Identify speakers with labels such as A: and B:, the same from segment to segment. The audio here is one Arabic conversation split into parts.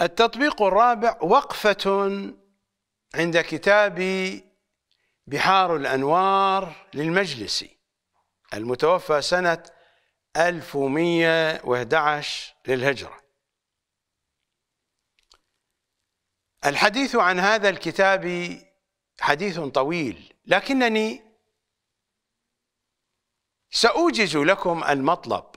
A: التطبيق الرابع وقفة عند كتاب بحار الأنوار للمجلسي المتوفى سنة 1111 للهجرة. الحديث عن هذا الكتاب حديث طويل لكنني سأوجز لكم المطلب.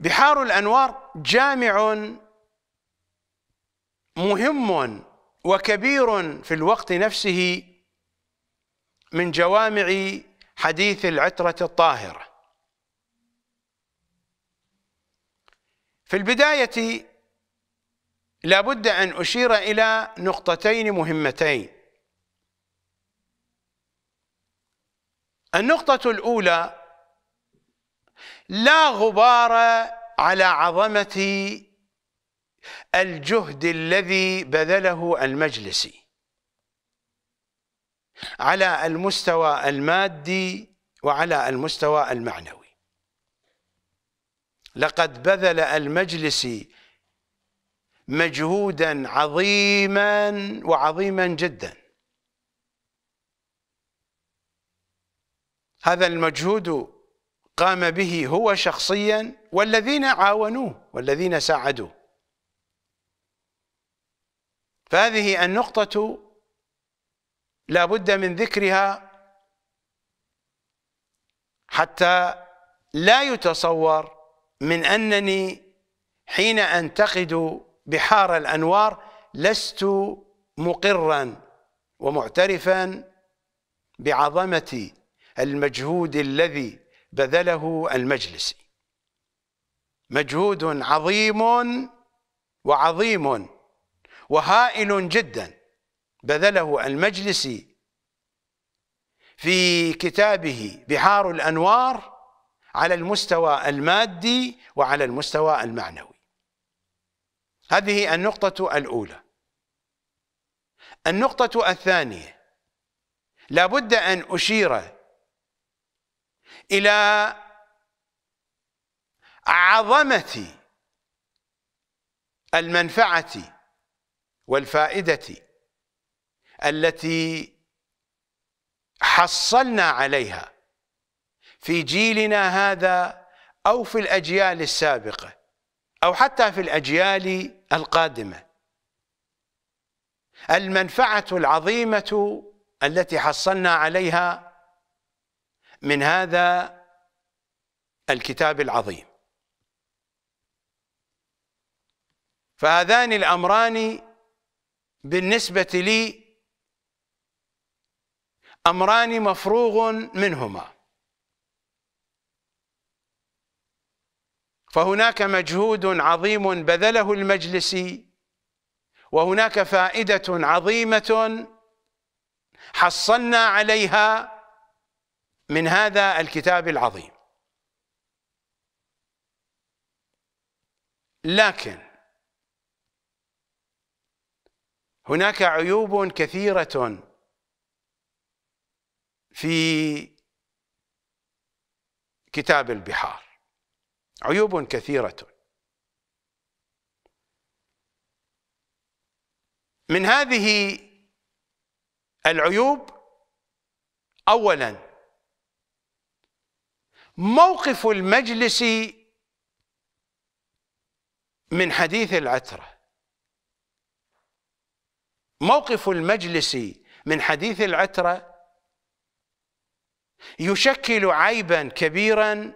A: بحار الأنوار جامع مهم وكبير في الوقت نفسه من جوامع حديث العترة الطاهرة. في البداية لا بد أن أشير إلى نقطتين مهمتين. النقطة الأولى لا غبار على عظمة الجهد الذي بذله المجلسي على المستوى المادي وعلى المستوى المعنوي. لقد بذل المجلسي مجهودا عظيما وعظيما جدا. هذا المجهود قام به هو شخصيا والذين عاونوه والذين ساعدوه. فهذه النقطة لا بد من ذكرها حتى لا يتصور من أنني حين أنتقد بحار الأنوار لست مقرا ومعترفا بعظمة المجهود الذي بذله المجلسي مجهود عظيم وعظيم وهائل جدا. بذله المجلسي في كتابه بحار الأنوار على المستوى المادي وعلى المستوى المعنوي. هذه النقطة الأولى. النقطة الثانية لا بد أن أشير إلى عظمة المنفعة والفائدة التي حصلنا عليها في جيلنا هذا أو في الأجيال السابقة أو حتى في الأجيال القادمة. المنفعة العظيمة التي حصلنا عليها من هذا الكتاب العظيم. فهذان الأمران بالنسبة لي أمران مفروغ منهما. فهناك مجهود عظيم بذله المجلسي وهناك فائدة عظيمة حصلنا عليها من هذا الكتاب العظيم. لكن هناك عيوب كثيرة في كتاب البحار. عيوب كثيرة. من هذه العيوب أولاً موقف المجلس من حديث العترة. موقف المجلس من حديث العترة يشكل عيبا كبيرا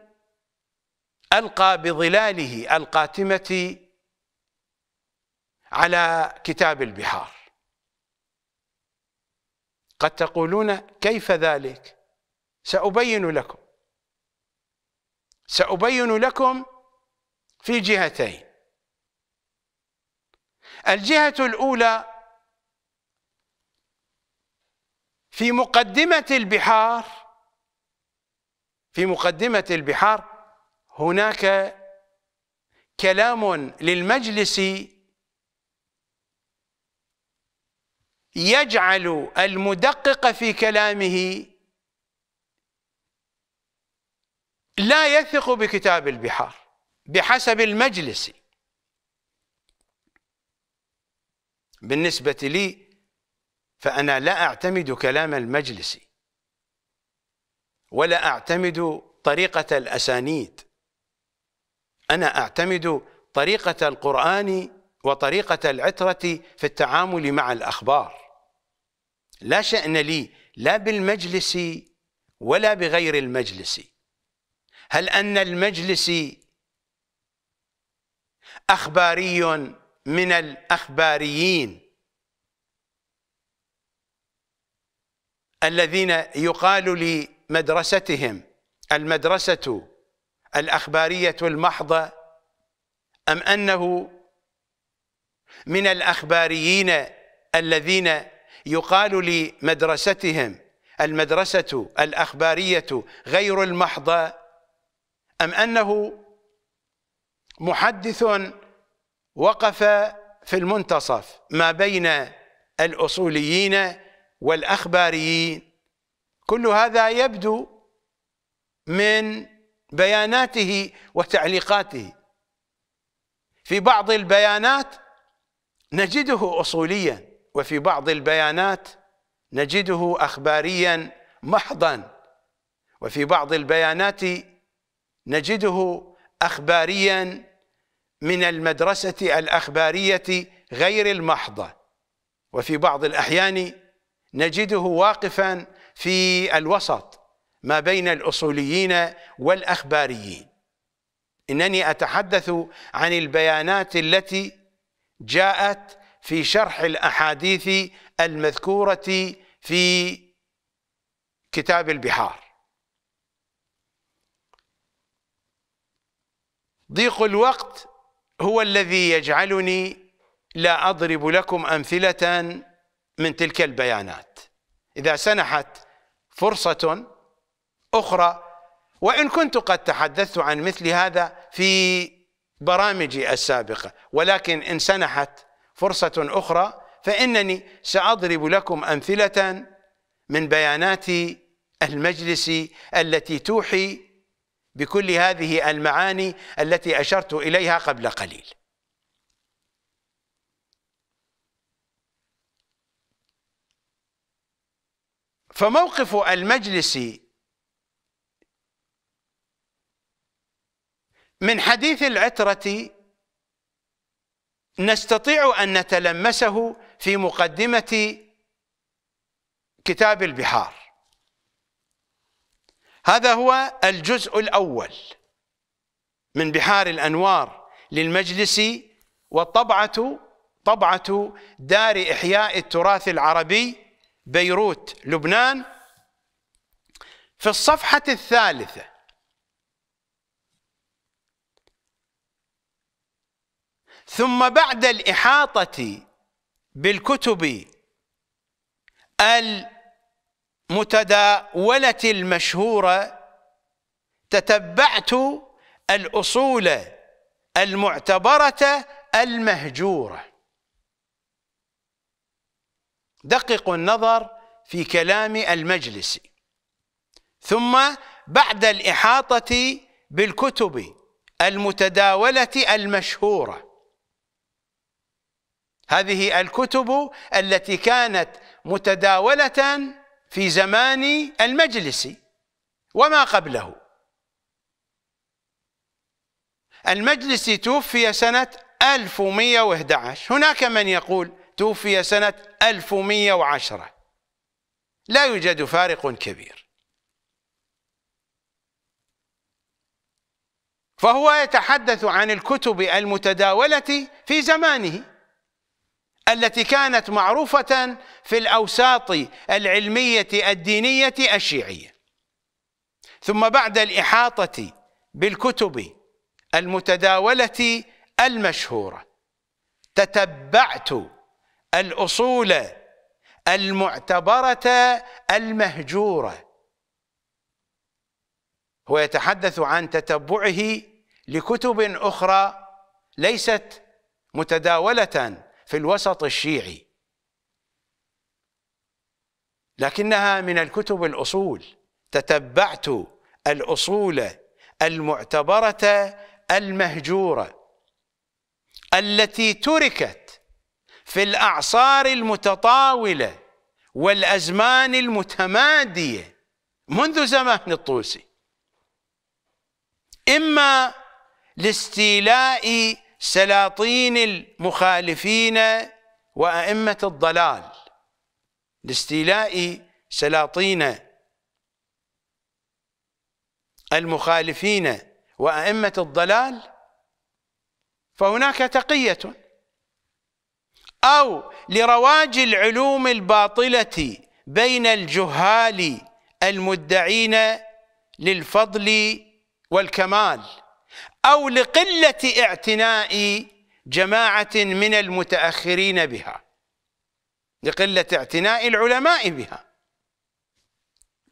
A: ألقى بظلاله القاتمة على كتاب البحار. قد تقولون كيف ذلك؟ سأبين لكم. سأبين لكم في جهتين. الجهة الأولى في مقدمة البحار في مقدمة البحار هناك كلام للمجلس يجعل المدقق في كلامه لا يثق بكتاب البحار بحسب المجلس. بالنسبة لي فأنا لا أعتمد كلام المجلس ولا أعتمد طريقة الأسانيد. أنا أعتمد طريقة القرآن وطريقة العترة في التعامل مع الأخبار. لا شأن لي لا بالمجلس ولا بغير المجلس. هل أن المجلس أخباري من الأخباريين؟ الذين يقال لمدرستهم المدرسة الأخبارية المحضة أم أنه من الأخباريين الذين يقال لمدرستهم المدرسة الأخبارية غير المحضة أم أنه محدث وقف في المنتصف ما بين الأصوليين والأخباريين. كل هذا يبدو من بياناته وتعليقاته. في بعض البيانات نجده أصوليا وفي بعض البيانات نجده أخباريا محضا. وفي بعض البيانات نجده أخباريا من المدرسة الأخبارية غير المحضة. وفي بعض الأحيان نجده واقفا في الوسط ما بين الأصوليين والأخباريين. إنني أتحدث عن البيانات التي جاءت في شرح الأحاديث المذكورة في كتاب البحار. ضيق الوقت هو الذي يجعلني لا أضرب لكم أمثلة من تلك البيانات. إذا سنحت فرصة أخرى وإن كنت قد تحدثت عن مثل هذا في برامجي السابقة ولكن إن سنحت فرصة أخرى فإنني سأضرب لكم أمثلة من بيانات المجلس التي توحي بكل هذه المعاني التي أشرت إليها قبل قليل. فموقف المجلس من حديث العترة نستطيع أن نتلمسه في مقدمة كتاب البحار. هذا هو الجزء الأول من بحار الأنوار للمجلس والطبعة طبعة دار إحياء التراث العربي بيروت لبنان. في الصفحة الثالثة ثم بعد الإحاطة بالكتب المتداولة المشهورة تتبعت الأصول المعتبرة المهجورة. دققوا النظر في كلام المجلس. ثم بعد الإحاطة بالكتب المتداولة المشهورة. هذه الكتب التي كانت متداولة في زمان المجلس وما قبله. المجلس توفي سنة 1111 هناك من يقول توفي سنة 1110 لا يوجد فارق كبير. فهو يتحدث عن الكتب المتداولة في زمانه التي كانت معروفة في الأوساط العلمية الدينية الشيعية. ثم بعد الإحاطة بالكتب المتداولة المشهورة تتبعت الأصول المعتبرة المهجورة. هو يتحدث عن تتبعه لكتب أخرى ليست متداولة في الوسط الشيعي. لكنها من الكتب الأصول. تتبعت الأصول المعتبرة المهجورة التي تركت في الأعصار المتطاولة والأزمان المتمادية منذ زمان الطوسي. إما لاستيلاء سلاطين المخالفين وأئمة الضلال لاستيلاء سلاطين المخالفين وأئمة الضلال فهناك تقية. أو لرواج العلوم الباطلة بين الجهال المدعين للفضل والكمال أو لقلة اعتناء جماعة من المتأخرين بها لقلة اعتناء العلماء بها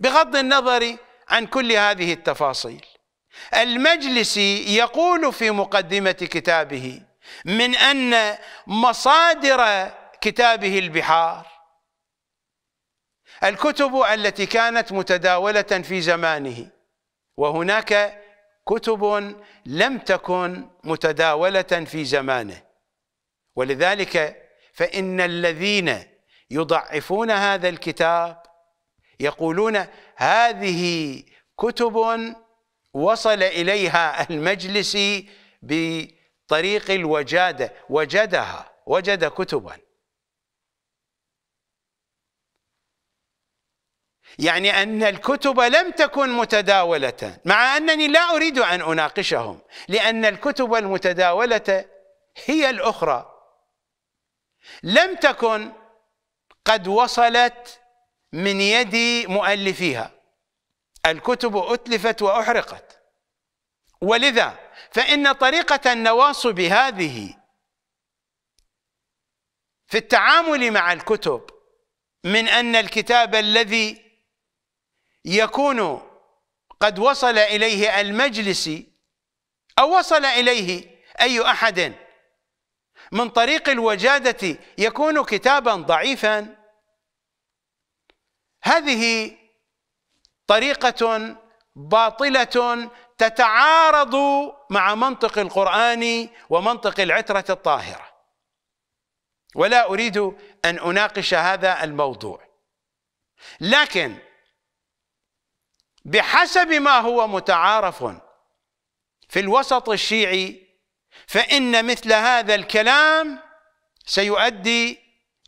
A: بغض النظر عن كل هذه التفاصيل. المجلسي يقول في مقدمة كتابه من أن مصادر كتابه البحار. الكتب التي كانت متداولة في زمانه وهناك كتب لم تكن متداولة في زمانه. ولذلك فإن الذين يضعفون هذا الكتاب يقولون هذه كتب وصل إليها المجلس بطريق الوجادة وجدها وجد كتبا. يعني أن الكتب لم تكن متداولة مع أنني لا أريد أن أناقشهم لأن الكتب المتداولة هي الأخرى. لم تكن قد وصلت من يد مؤلفيها. الكتب أتلفت وأحرقت. ولذا فإن طريقة النواصب هذه في التعامل مع الكتب من أن الكتاب الذي يكون قد وصل إليه المجلس أو وصل إليه أي أحد من طريق الوجادة يكون كتابا ضعيفا هذه طريقة باطلة تتعارض مع منطق القرآن ومنطق العترة الطاهرة. ولا أريد أن أناقش هذا الموضوع. لكن بحسب ما هو متعارف في الوسط الشيعي فإن مثل هذا الكلام سيؤدي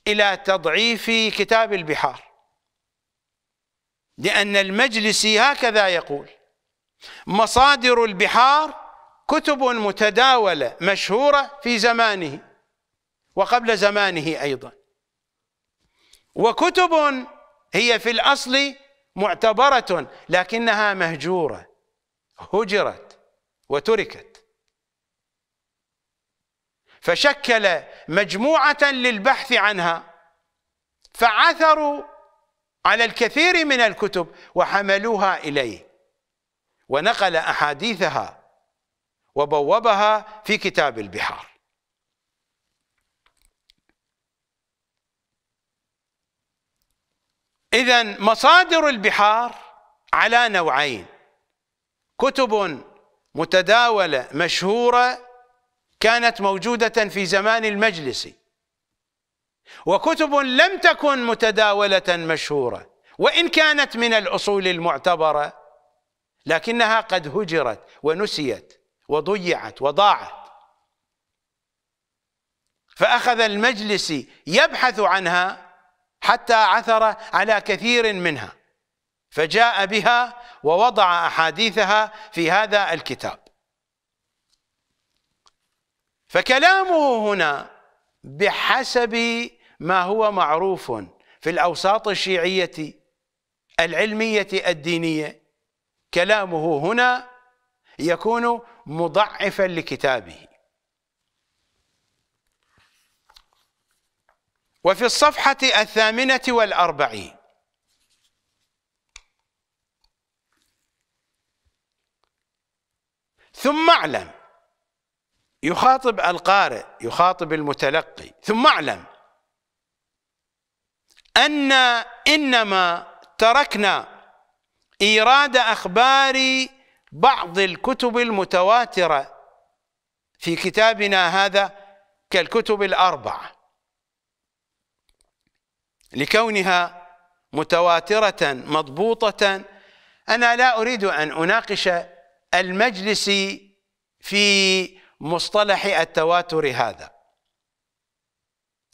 A: إلى تضعيف كتاب البحار. لأن المجلسي هكذا يقول مصادر البحار كتب متداولة مشهورة في زمانه وقبل زمانه أيضا. وكتب هي في الأصل معتبرة لكنها مهجورة هجرت وتركت. فشكل مجموعة للبحث عنها فعثروا على الكثير من الكتب وحملوها إليه. ونقل أحاديثها وبوبها في كتاب البحار. إذا مصادر البحار على نوعين كتب متداولة مشهورة كانت موجودة في زمان المجلس وكتب لم تكن متداولة مشهورة وإن كانت من الأصول المعتبرة لكنها قد هجرت ونسيت وضيعت وضاعت. فأخذ المجلس يبحث عنها حتى عثر على كثير منها فجاء بها ووضع أحاديثها في هذا الكتاب. فكلامه هنا بحسب ما هو معروف في الأوساط الشيعية العلمية الدينية كلامه هنا يكون مضعفا لكتابه. وفي الصفحة الثامنة والأربعين. ثم اعلم. يخاطب القارئ يخاطب المتلقي. ثم اعلم. أن إنما تركنا إيراد أخبار بعض الكتب المتواترة في كتابنا هذا كالكتب الأربعة. لكونها متواترة مضبوطة أنا لا أريد أن أناقش المجلس في مصطلح التواتر هذا.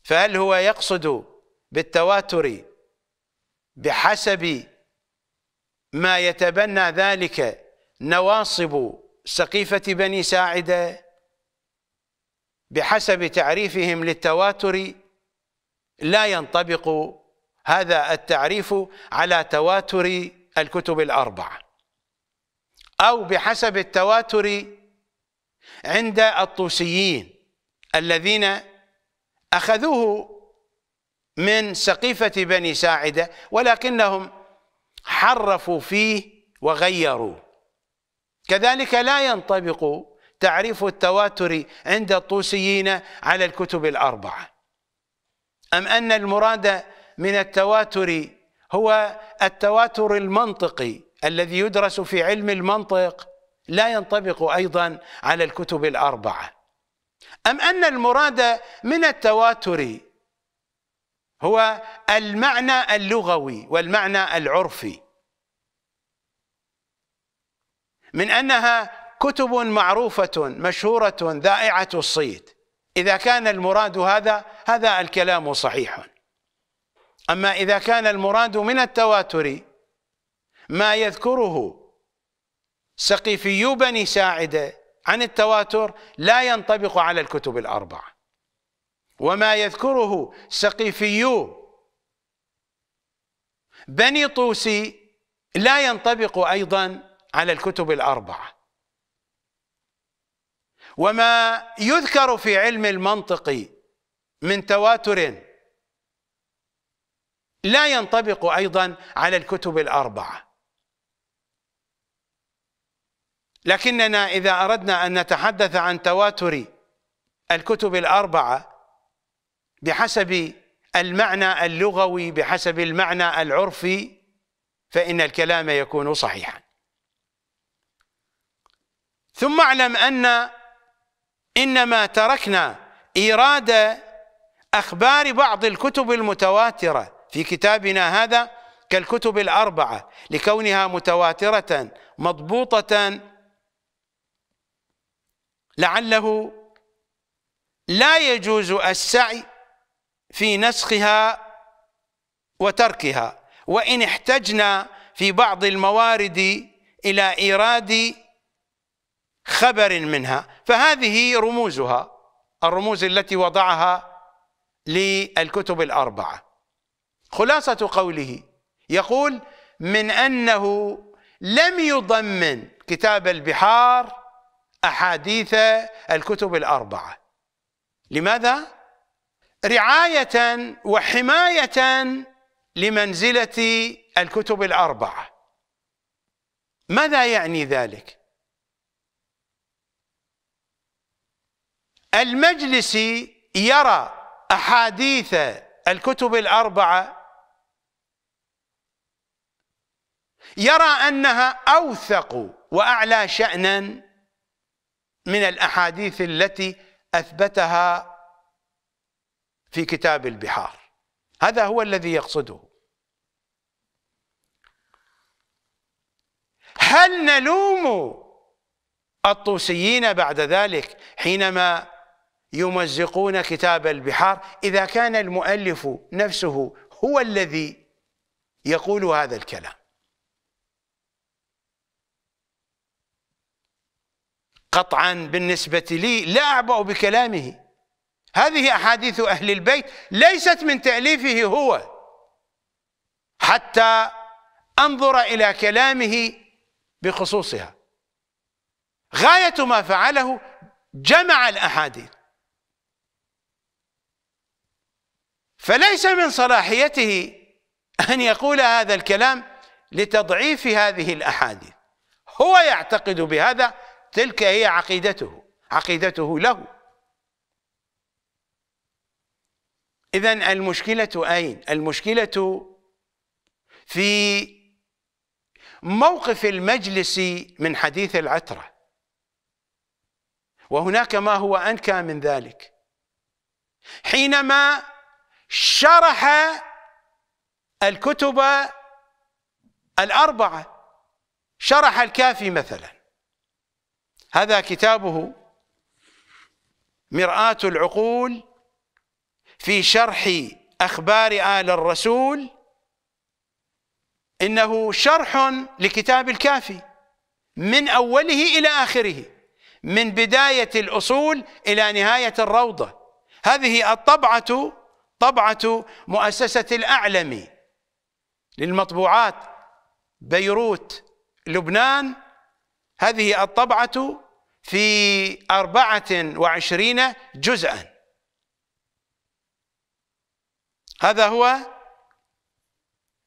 A: فهل هو يقصد بالتواتر بحسب ما يتبنى ذلك نواصب سقيفة بني ساعدة بحسب تعريفهم للتواتر لا ينطبق هذا التعريف على تواتر الكتب الأربعة أو بحسب التواتر عند الطوسيين الذين أخذوه من سقيفة بني ساعدة ولكنهم حرفوا فيه وغيروا. كذلك لا ينطبق تعريف التواتر عند الطوسيين على الكتب الأربعة. أم أن المراد من التواتر هو التواتر المنطقي الذي يدرس في علم المنطق لا ينطبق أيضا على الكتب الأربعة. أم أن المراد من التواتر هو المعنى اللغوي والمعنى العرفي. من أنها كتب معروفة مشهورة ذائعة الصيت. إذا كان المراد هذا هذا الكلام صحيح. أما إذا كان المراد من التواتر ما يذكره سقيفي بني ساعدة عن التواتر لا ينطبق على الكتب الأربعة. وما يذكره سقيفي. بني طوسي لا ينطبق أيضا على الكتب الأربعة. وما يذكر في علم المنطق من تواتر لا ينطبق أيضا على الكتب الأربعة. لكننا إذا أردنا أن نتحدث عن تواتر الكتب الأربعة بحسب المعنى اللغوي بحسب المعنى العرفي فإن الكلام يكون صحيحا. ثم اعلم أن إنما تركنا إيراد أخبار بعض الكتب المتواترة في كتابنا هذا كالكتب الأربعة لكونها متواترة مضبوطة لعله لا يجوز السعي في نسخها وتركها. وإن احتجنا في بعض الموارد إلى إيراد خبر منها. فهذه رموزها الرموز التي وضعها للكتب الأربعة. خلاصة قوله يقول من أنه لم يضمن كتاب البحار أحاديث الكتب الأربعة. لماذا؟ رعاية وحماية لمنزلة الكتب الأربعة ماذا يعني ذلك؟ المجلس يرى أحاديث الكتب الأربعة يرى أنها أوثق وأعلى شأنا من الأحاديث التي أثبتها في كتاب البحار. هذا هو الذي يقصده. هل نلوم الطوسيين بعد ذلك حينما يمزقون كتاب البحار؟ إذا كان المؤلف نفسه هو الذي يقول هذا الكلام. قطعا بالنسبة لي لا أعبأ بكلامه. هذه أحاديث أهل البيت ليست من تأليفه هو. حتى أنظر إلى كلامه بخصوصها. غاية ما فعله جمع الأحاديث. فليس من صلاحيته أن يقول هذا الكلام لتضعيف هذه الأحاديث. هو يعتقد بهذا تلك هي عقيدته عقيدته له. إذا المشكلة أين؟ المشكلة في موقف المجلس من حديث العترة. وهناك ما هو أنكى من ذلك. حينما شرح الكتب الأربعة شرح الكافي مثلا. هذا كتابه مرآة العقول في شرح أخبار آل الرسول إنه شرح لكتاب الكافي من أوله إلى آخره من بداية الأصول إلى نهاية الروضة. هذه الطبعة طبعة مؤسسة الأعلمي للمطبوعات بيروت لبنان. هذه الطبعة في أربعة وعشرين جزءا. هذا هو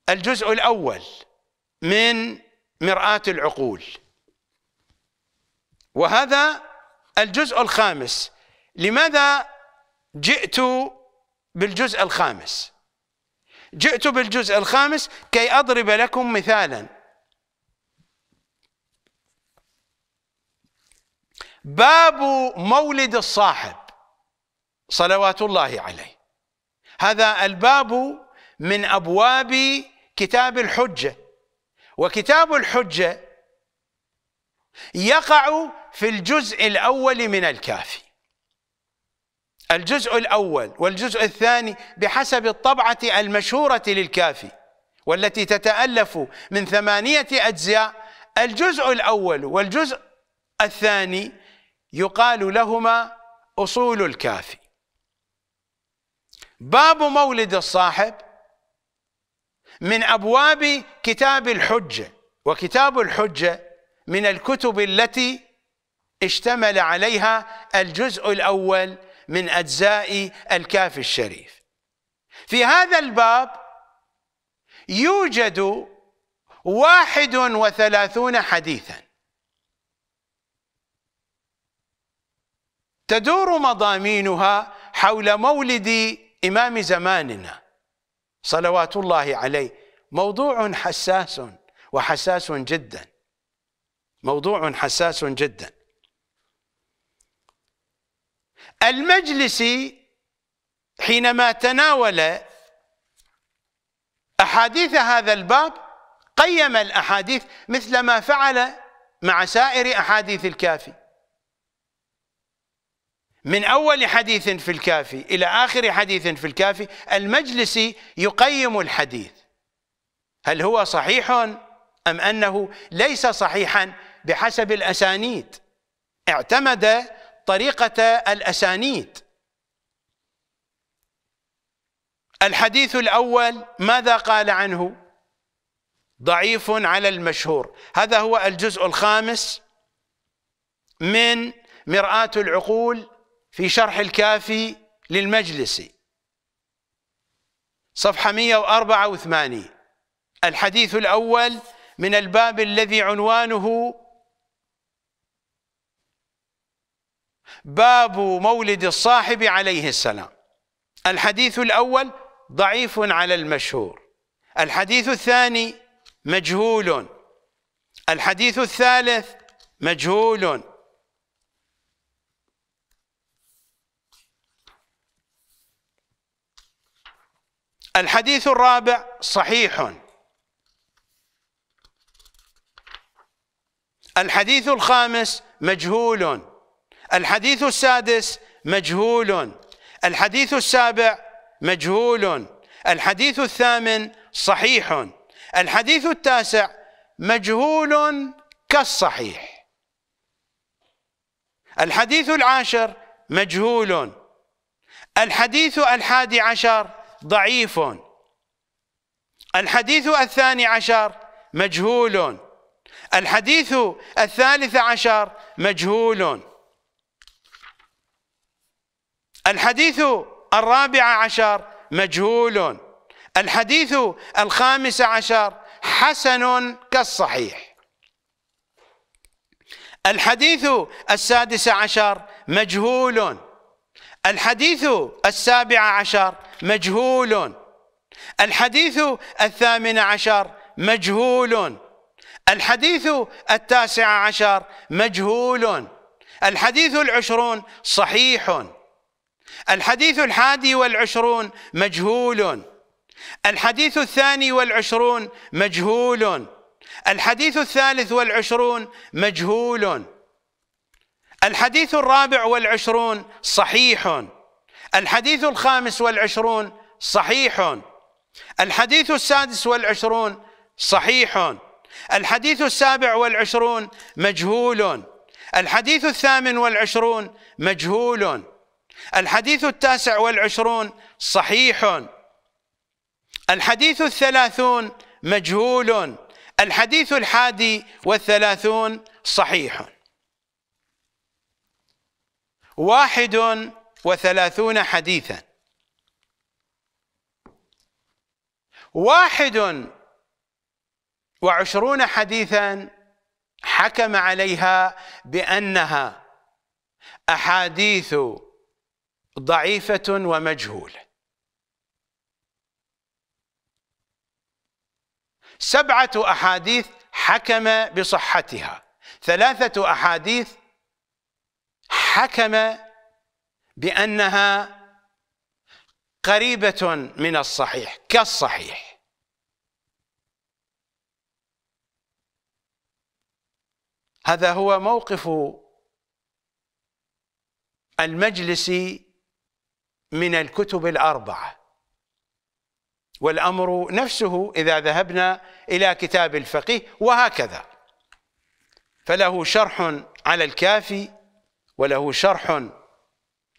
A: الجزء الأول من مرآة العقول. وهذا الجزء الخامس. لماذا جئت بالجزء الخامس؟ جئت بالجزء الخامس كي أضرب لكم مثالا. باب مولد الصاحب صلوات الله عليه. هذا الباب من أبواب كتاب الحجة. وكتاب الحجة يقع في الجزء الأول من الكافي. الجزء الأول والجزء الثاني بحسب الطبعة المشهورة للكافي والتي تتألف من ثمانية أجزاء. الجزء الأول والجزء الثاني يقال لهما أصول الكافي. باب مولد الصاحب من أبواب كتاب الحجة وكتاب الحجة من الكتب التي اشتمل عليها الجزء الأول من أجزاء الكافي الشريف. في هذا الباب يوجد واحد وثلاثون حديثا. تدور مضامينها حول مولد إمام زماننا صلوات الله عليه موضوع حساس وحساس جدا. موضوع حساس جدا. المجلس حينما تناول أحاديث هذا الباب قيم الأحاديث مثل ما فعل مع سائر أحاديث الكافي. من أول حديث في الكافي إلى آخر حديث في الكافي المجلس يقيم الحديث. هل هو صحيح أم أنه ليس صحيحا بحسب الأسانيد؟ اعتمد طريقة الأسانيد. الحديث الأول ماذا قال عنه؟ ضعيف على المشهور. هذا هو الجزء الخامس من مرآة العقول في شرح الكافي للمجلسي صفحة 184 الحديث الأول من الباب الذي عنوانه باب مولد الصاحب عليه السلام. الحديث الأول ضعيف على المشهور. الحديث الثاني مجهول. الحديث الثالث مجهول. الحديث الرابع صحيح. الحديث الخامس مجهول. الحديث السادس مجهول. الحديث السابع مجهول. الحديث الثامن صحيح. الحديث التاسع مجهول كالصحيح. الحديث العاشر مجهول. الحديث الحادي عشر ضعيف الحديث الثاني عشر مجهول الحديث الثالث عشر مجهول الحديث الرابع عشر مجهول الحديث الخامس عشر حسن كالصحيح. الحديث السادس عشر مجهول الحديث السابع عشر مجهول الحديث الثامن عشر مجهول الحديث التاسع عشر مجهول الحديث العشرون صحيح الحديث الحادي والعشرون مجهول الحديث الثاني والعشرون مجهول الحديث الثالث والعشرون مجهول الحديث الرابع والعشرون صحيح الحديث الخامس والعشرون صحيح الحديث السادس والعشرون صحيح الحديث السابع والعشرون مجهول الحديث الثامن والعشرون مجهول الحديث التاسع والعشرون صحيح الحديث الثلاثون مجهول الحديث الحادي والثلاثون صحيح واحد وثلاثون حديثا. واحد وعشرون حديثا حكم عليها بأنها أحاديث ضعيفة ومجهولة. سبعة أحاديث حكم بصحتها. ثلاثة أحاديث حكم بأنها قريبة من الصحيح كالصحيح. هذا هو موقف المجلس من الكتب الأربعة. والأمر نفسه إذا ذهبنا إلى كتاب الفقيه وهكذا. فله شرح على الكافي وله شرح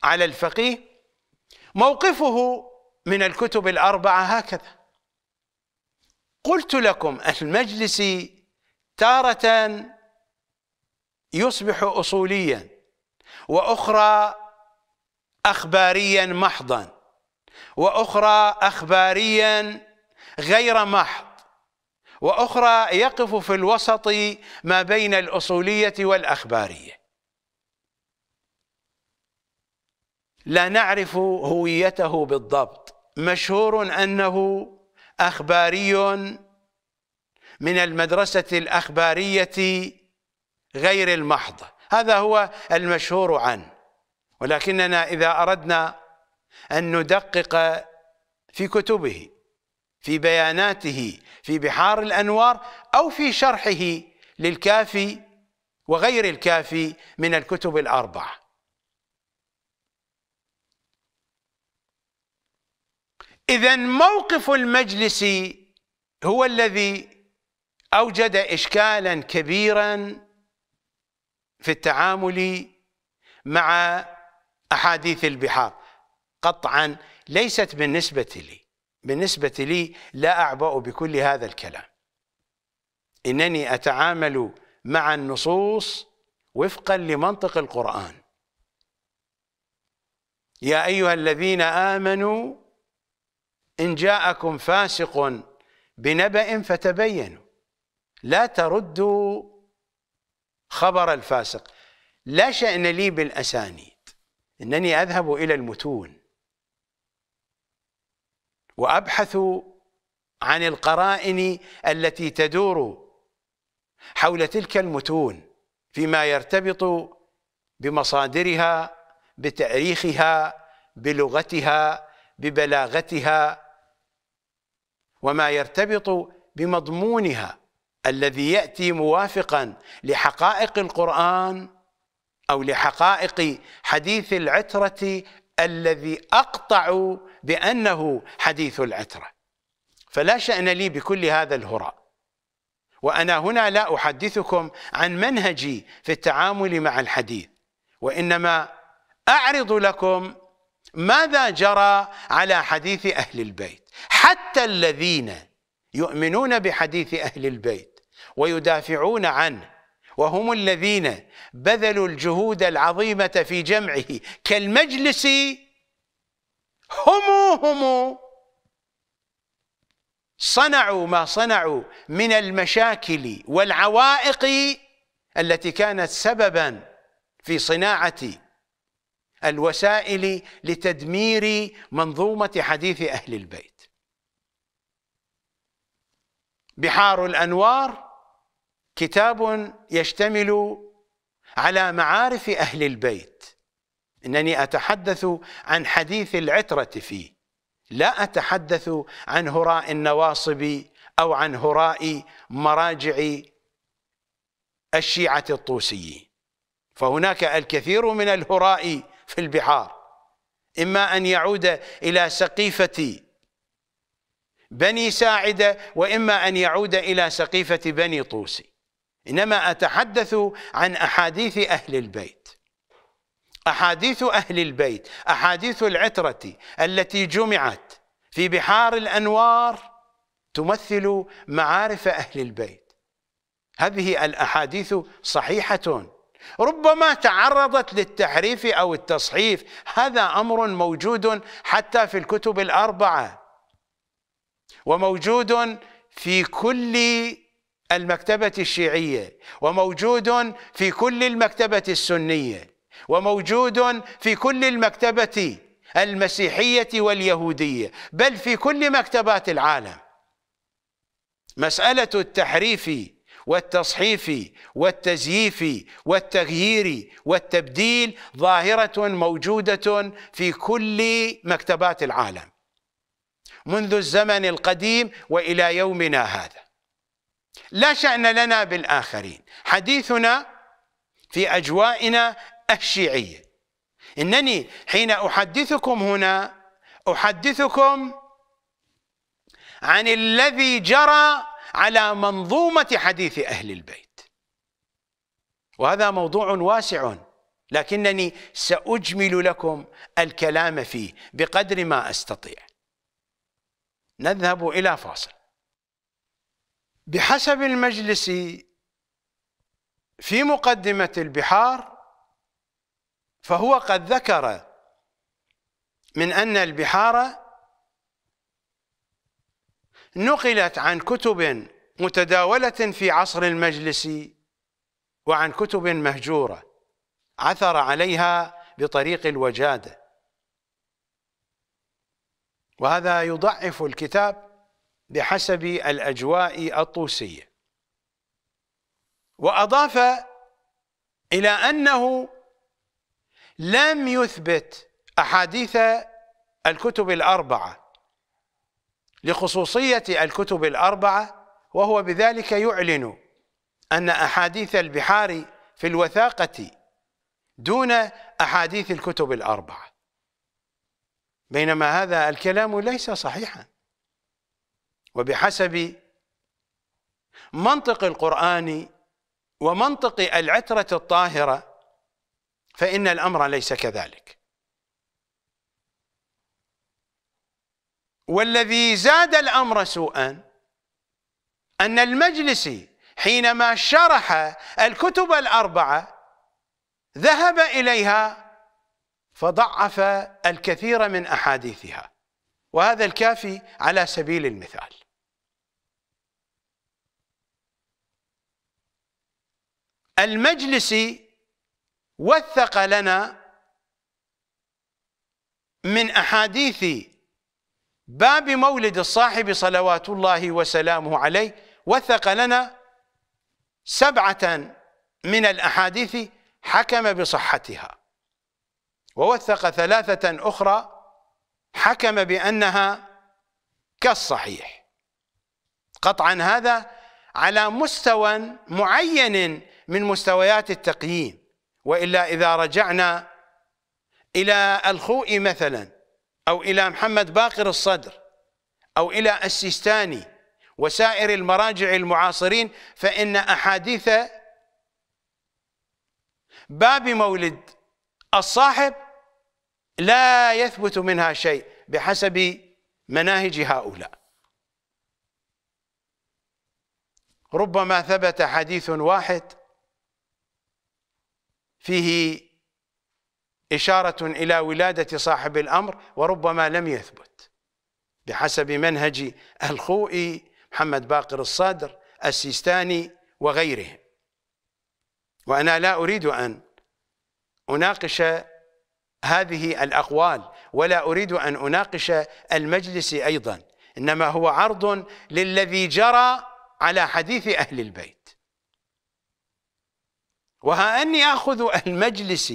A: على الفقيه موقفه من الكتب الأربعة هكذا. قلت لكم المجلس تارة يصبح أصوليا وأخرى أخباريا محضا وأخرى أخباريا غير محض وأخرى يقف في الوسط ما بين الأصولية والأخبارية. لا نعرف هويته بالضبط. مشهور أنه أخباري من المدرسة الأخبارية غير المحضة هذا هو المشهور عنه. ولكننا إذا أردنا أن ندقق في كتبه في بياناته في بحار الأنوار أو في شرحه للكافي وغير الكافي من الكتب الأربعة. إذا موقف المجلس هو الذي أوجد إشكالا كبيرا في التعامل مع أحاديث البحار. قطعا ليست بالنسبة لي بالنسبة لي لا أعبأ بكل هذا الكلام. إنني أتعامل مع النصوص وفقا لمنطق القرآن. يا أيها الذين آمنوا إن جاءكم فاسق بنبأ فتبينوا. لا تردوا خبر الفاسق. لا شأن لي بالأسانيد. إنني أذهب إلى المتون. وأبحث عن القرائن التي تدور حول تلك المتون فيما يرتبط بمصادرها بتاريخها بلغتها ببلاغتها وما يرتبط بمضمونها الذي يأتي موافقا لحقائق القرآن أو لحقائق حديث العترة الذي أقطع بأنه حديث العترة. فلا شأن لي بكل هذا الهراء. وأنا هنا لا أحدثكم عن منهجي في التعامل مع الحديث. وإنما أعرض لكم ماذا جرى على حديث أهل البيت. حتى الذين يؤمنون بحديث أهل البيت ويدافعون عنه وهم الذين بذلوا الجهود العظيمة في جمعه كالمجلس هم هم صنعوا ما صنعوا من المشاكل والعوائق التي كانت سببا في صناعة الوسائل لتدمير منظومة حديث أهل البيت. بحار الأنوار كتاب يشتمل على معارف أهل البيت. إنني أتحدث عن حديث العترة فيه. لا أتحدث عن هراء النواصب أو عن هراء مراجع الشيعة الطوسيين فهناك الكثير من الهراء في البحار. إما أن يعود إلى سقيفة بني ساعدة وإما أن يعود إلى سقيفة بني طوسي. إنما أتحدث عن أحاديث أهل البيت. أحاديث أهل البيت أحاديث العترة التي جمعت في بحار الأنوار تمثل معارف أهل البيت. هذه الأحاديث صحيحه ربما تعرضت للتحريف أو التصحيف هذا أمر موجود حتى في الكتب الأربعة. وموجود في كل المكتبة الشيعية وموجود في كل المكتبة السنية وموجود في كل المكتبة المسيحية واليهودية بل في كل مكتبات العالم. مسألة التحريف والتصحيف والتزييف والتغيير والتبديل ظاهرة موجودة في كل مكتبات العالم. منذ الزمن القديم وإلى يومنا هذا. لا شأن لنا بالآخرين. حديثنا في أجوائنا الشيعية. إنني حين أحدثكم هنا أحدثكم عن الذي جرى على منظومة حديث أهل البيت. وهذا موضوع واسع لكنني سأجمل لكم الكلام فيه بقدر ما أستطيع. نذهب إلى فاصل. بحسب المجلس في مقدمة البحار فهو قد ذكر من أن البحار نقلت عن كتب متداولة في عصر المجلس وعن كتب مهجورة عثر عليها بطريق الوجادة. وهذا يضعف الكتاب بحسب الأجواء الطوسية. وأضاف إلى أنه لم يثبت أحاديث الكتب الأربعة لخصوصية الكتب الأربعة وهو بذلك يعلن أن أحاديث البحار في الوثاقة دون أحاديث الكتب الأربعة. بينما هذا الكلام ليس صحيحا. وبحسب منطق القرآن ومنطق العترة الطاهرة فإن الأمر ليس كذلك. والذي زاد الأمر سوءا أن المجلس حينما شرح الكتب الأربعة ذهب إليها فضعف الكثير من أحاديثها. وهذا الكافي على سبيل المثال. المجلس وثق لنا من أحاديث باب مولد الصاحب صلوات الله وسلامه عليه وثق لنا سبعة من الأحاديث حكم بصحتها. ووثق ثلاثة أخرى حكم بأنها كالصحيح. قطعا هذا على مستوى معين من مستويات التقييم وإلا إذا رجعنا إلى الخوئي مثلا أو إلى محمد باقر الصدر أو إلى السيستاني وسائر المراجع المعاصرين فإن أحاديث باب مولد الصاحب لا يثبت منها شيء بحسب مناهج هؤلاء. ربما ثبت حديث واحد فيه إشارة إلى ولادة صاحب الأمر وربما لم يثبت بحسب منهج الخوئي محمد باقر الصدر السيستاني وغيرهم. وأنا لا أريد أن أناقش هذه الأقوال ولا أريد أن أناقش المجلس أيضا إنما هو عرض للذي جرى على حديث أهل البيت. وها أني أخذ المجلس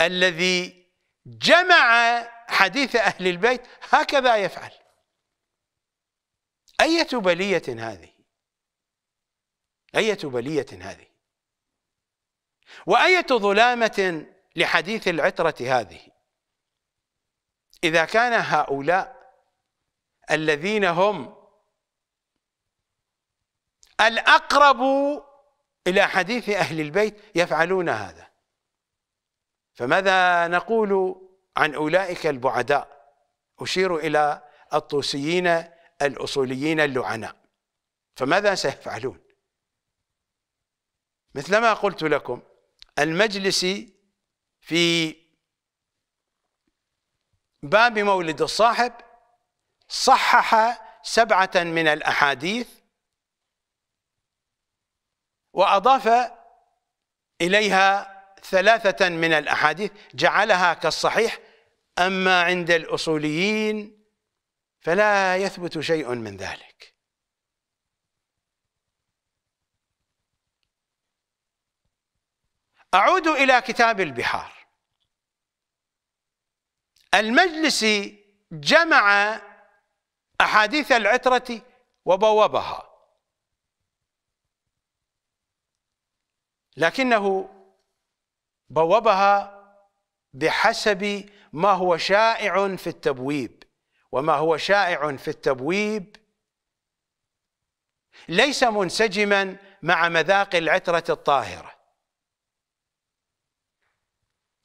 A: الذي جمع حديث أهل البيت هكذا يفعل. أية بلية هذه؟ أية بلية هذه؟ وأية ظلامة لحديث العترة هذه. إذا كان هؤلاء الذين هم الأقرب إلى حديث أهل البيت يفعلون هذا. فماذا نقول عن أولئك البعداء؟ أشير إلى الطوسيين الأصوليين اللعناء. فماذا سيفعلون؟ مثلما قلت لكم المجلس في باب مولد الصاحب صحح سبعة من الأحاديث وأضاف إليها ثلاثة من الأحاديث جعلها كالصحيح أما عند الأصوليين فلا يثبت شيء من ذلك. أعود إلى كتاب البحار. المجلس جمع أحاديث العترة وبوبها لكنه بوبها بحسب ما هو شائع في التبويب. وما هو شائع في التبويب ليس منسجما مع مذاق العترة الطاهرة.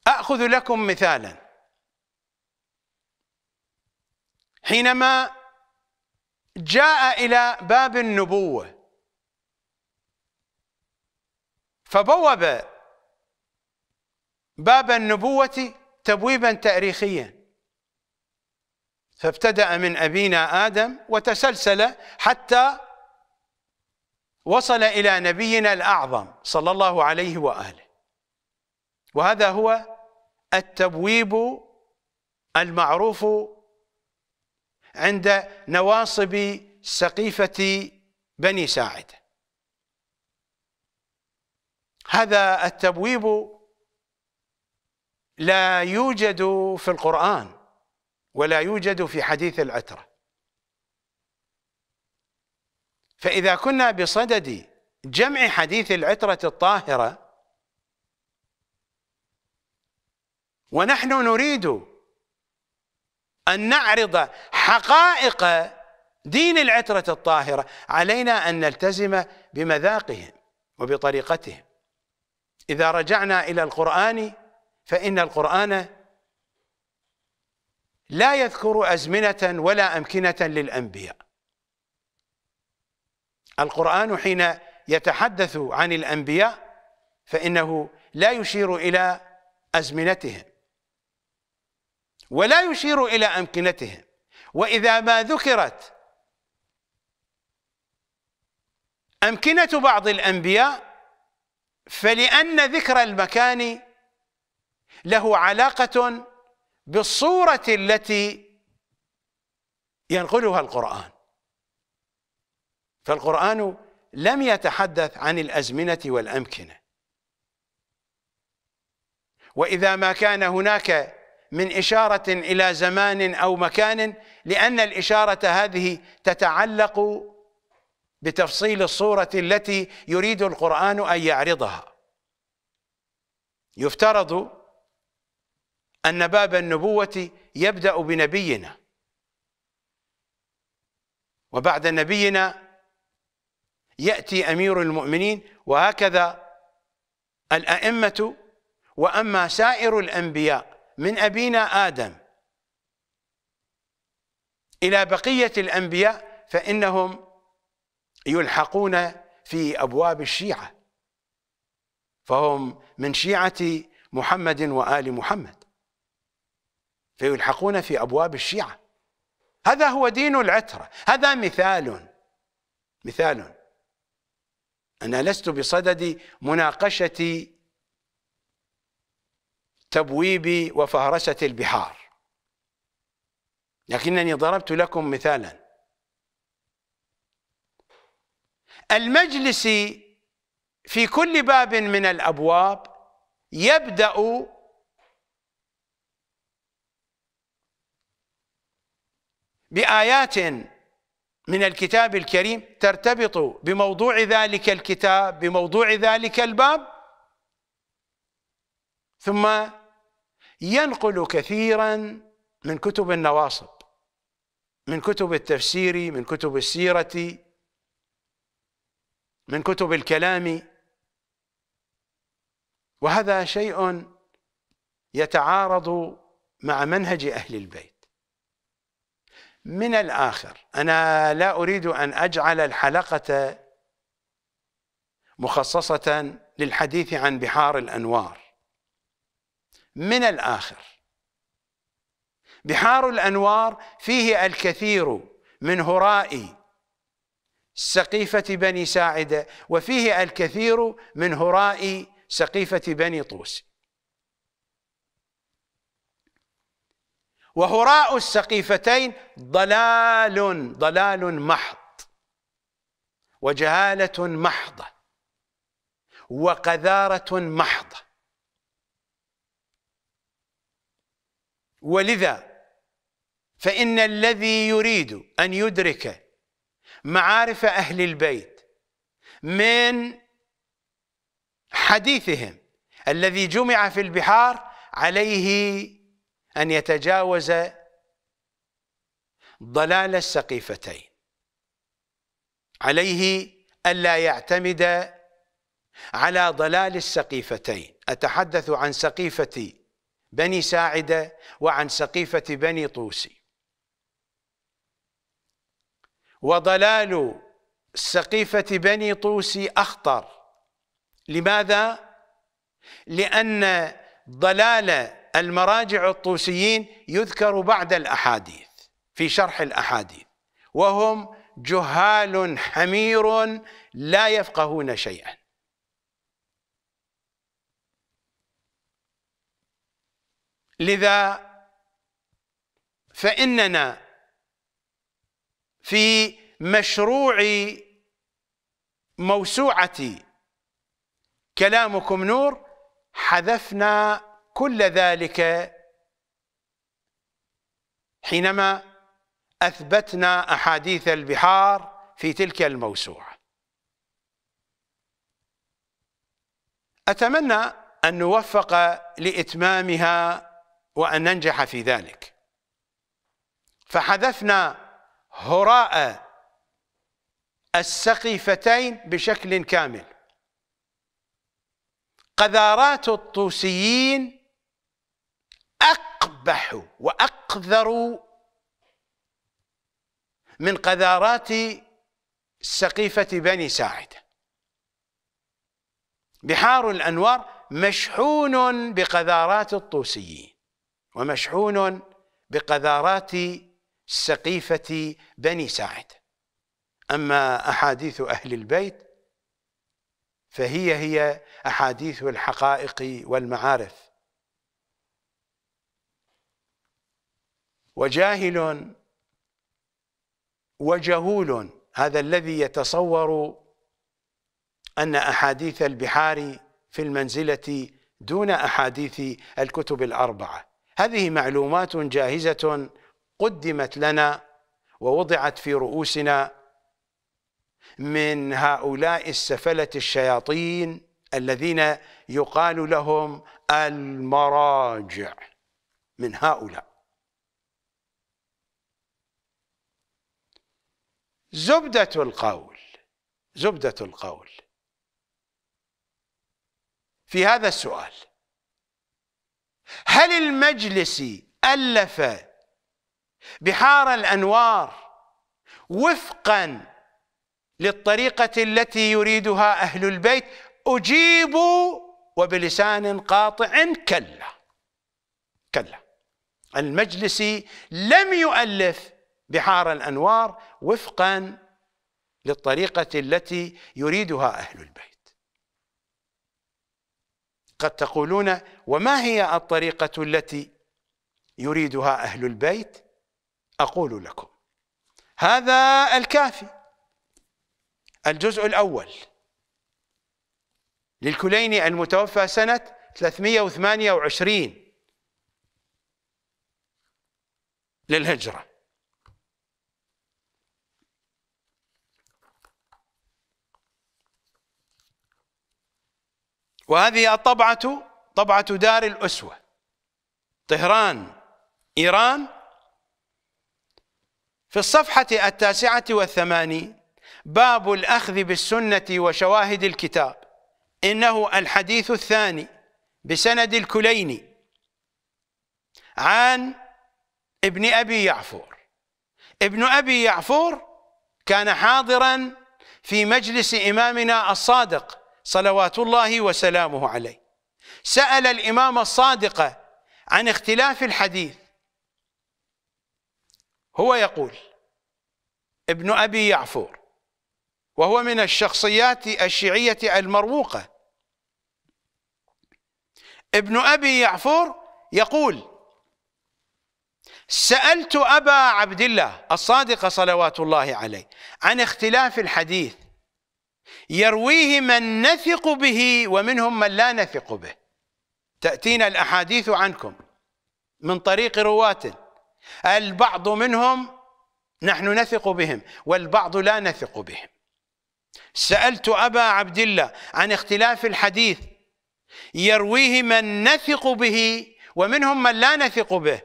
A: أخذ لكم مثالا. حينما جاء إلى باب النبوة فبوب باب النبوة تبويبا تاريخيا. فابتدأ من أبينا آدم وتسلسل حتى وصل إلى نبينا الأعظم صلى الله عليه وآله. وهذا هو التبويب المعروف عند نواصب سقيفة بني ساعدة هذا التبويب لا يوجد في القرآن ولا يوجد في حديث العترة. فإذا كنا بصدد جمع حديث العترة الطاهرة ونحن نريد أن نعرض حقائق دين العترة الطاهرة علينا أن نلتزم بمذاقهم وبطريقتهم. إذا رجعنا إلى القرآن فإن القرآن لا يذكر أزمنة ولا أمكنة للأنبياء. القرآن حين يتحدث عن الأنبياء فإنه لا يشير إلى أزمنتهم. ولا يشير إلى أمكنتهم. وإذا ما ذكرت أمكنة بعض الأنبياء فلأن ذكر المكان له علاقة بالصورة التي ينقلها القرآن. فالقرآن لم يتحدث عن الأزمنة والأمكنة. وإذا ما كان هناك من إشارة إلى زمان أو مكان لأن الإشارة هذه تتعلق بتفصيل الصورة التي يريد القرآن أن يعرضها. يفترض أن باب النبوة يبدأ بنبينا. وبعد نبينا يأتي أمير المؤمنين وهكذا الأئمة وأما سائر الأنبياء. من أبينا آدم. إلى بقية الأنبياء فإنهم يلحقون في أبواب الشيعة. فهم من شيعة محمد وآل محمد. فيلحقون في أبواب الشيعة. هذا هو دين العترة. هذا مثال. مثال. أنا لست بصدد مناقشة تبويب وفهرسة البحار. لكنني ضربت لكم مثالا. المجلس في كل باب من الأبواب يبدأ بآيات من الكتاب الكريم ترتبط بموضوع ذلك الكتاب بموضوع ذلك الباب ثم ينقل كثيرا من كتب النواصب من كتب التفسير من كتب السيرة من كتب الكلام. وهذا شيء يتعارض مع منهج أهل البيت. من الآخر أنا لا أريد أن أجعل الحلقة مخصصة للحديث عن بحار الأنوار. من الآخر. بحار الأنوار فيه الكثير من هراء سقيفة بني ساعده وفيه الكثير من هراء سقيفة بني طوس. وهراء السقيفتين ضلال ضلال محض وجهالة محضة وقذارة محضة. ولذا فإن الذي يريد أن يدرك معارف أهل البيت من حديثهم الذي جمع في البحار عليه أن يتجاوز ضلال السقيفتين عليه ألا يعتمد على ضلال السقيفتين. أتحدث عن سقيفة بني ساعدة وعن سقيفة بني طوسي. وضلال سقيفة بني طوسي أخطر. لماذا؟ لأن ضلال المراجع الطوسيين يذكر بعد الأحاديث في شرح الأحاديث وهم جهال حمير لا يفقهون شيئا. لذا فإننا في مشروع موسوعة كلامكم نور حذفنا كل ذلك حينما أثبتنا أحاديث البحار في تلك الموسوعة. أتمنى أن نوفق لإتمامها وأن ننجح في ذلك. فحذفنا هراء السقيفتين بشكل كامل. قذارات الطوسيين أقبح وأقذر من قذارات سقيفة بني ساعدة بحار الأنوار مشحون بقذارات الطوسيين. ومشحون بقذارات سقيفة بني ساعد. أما أحاديث أهل البيت فهي هي أحاديث الحقائق والمعارف. وجاهل وجهول هذا الذي يتصور أن أحاديث البحار في المنزلة دون أحاديث الكتب الأربعة. هذه معلومات جاهزة قدمت لنا ووضعت في رؤوسنا من هؤلاء السفلة الشياطين الذين يقال لهم المراجع من هؤلاء. زبدة القول زبدة القول. في هذا السؤال هل المجلس ألف بحار الأنوار وفقا للطريقة التي يريدها أهل البيت؟ أجيب وبلسان قاطع كلا. كلا. المجلسي لم يؤلف بحار الأنوار وفقا للطريقة التي يريدها أهل البيت. قد تقولون وما هي الطريقة التي يريدها أهل البيت؟ أقول لكم هذا الكافي الجزء الأول. للكليني المتوفى سنة 328 للهجرة. وهذه الطبعة طبعة دار الأسوة. طهران إيران. في الصفحة التاسعة والثمانين باب الأخذ بالسنة وشواهد الكتاب. إنه الحديث الثاني بسند الكليني عن ابن أبي يعفور. ابن أبي يعفور كان حاضرا في مجلس إمامنا الصادق صلوات الله وسلامه عليه. سأل الإمام الصادق عن اختلاف الحديث. هو يقول ابن أبي يعفور وهو من الشخصيات الشيعية المروقة. ابن أبي يعفور يقول سألت أبا عبد الله الصادق صلوات الله عليه عن اختلاف الحديث يرويه من نثق به ومنهم من لا نثق به. تأتينا الأحاديث عنكم من طريق رواة. البعض منهم نحن نثق بهم والبعض لا نثق بهم. سألت أبا عبد الله عن اختلاف الحديث. يرويه من نثق به ومنهم من لا نثق به.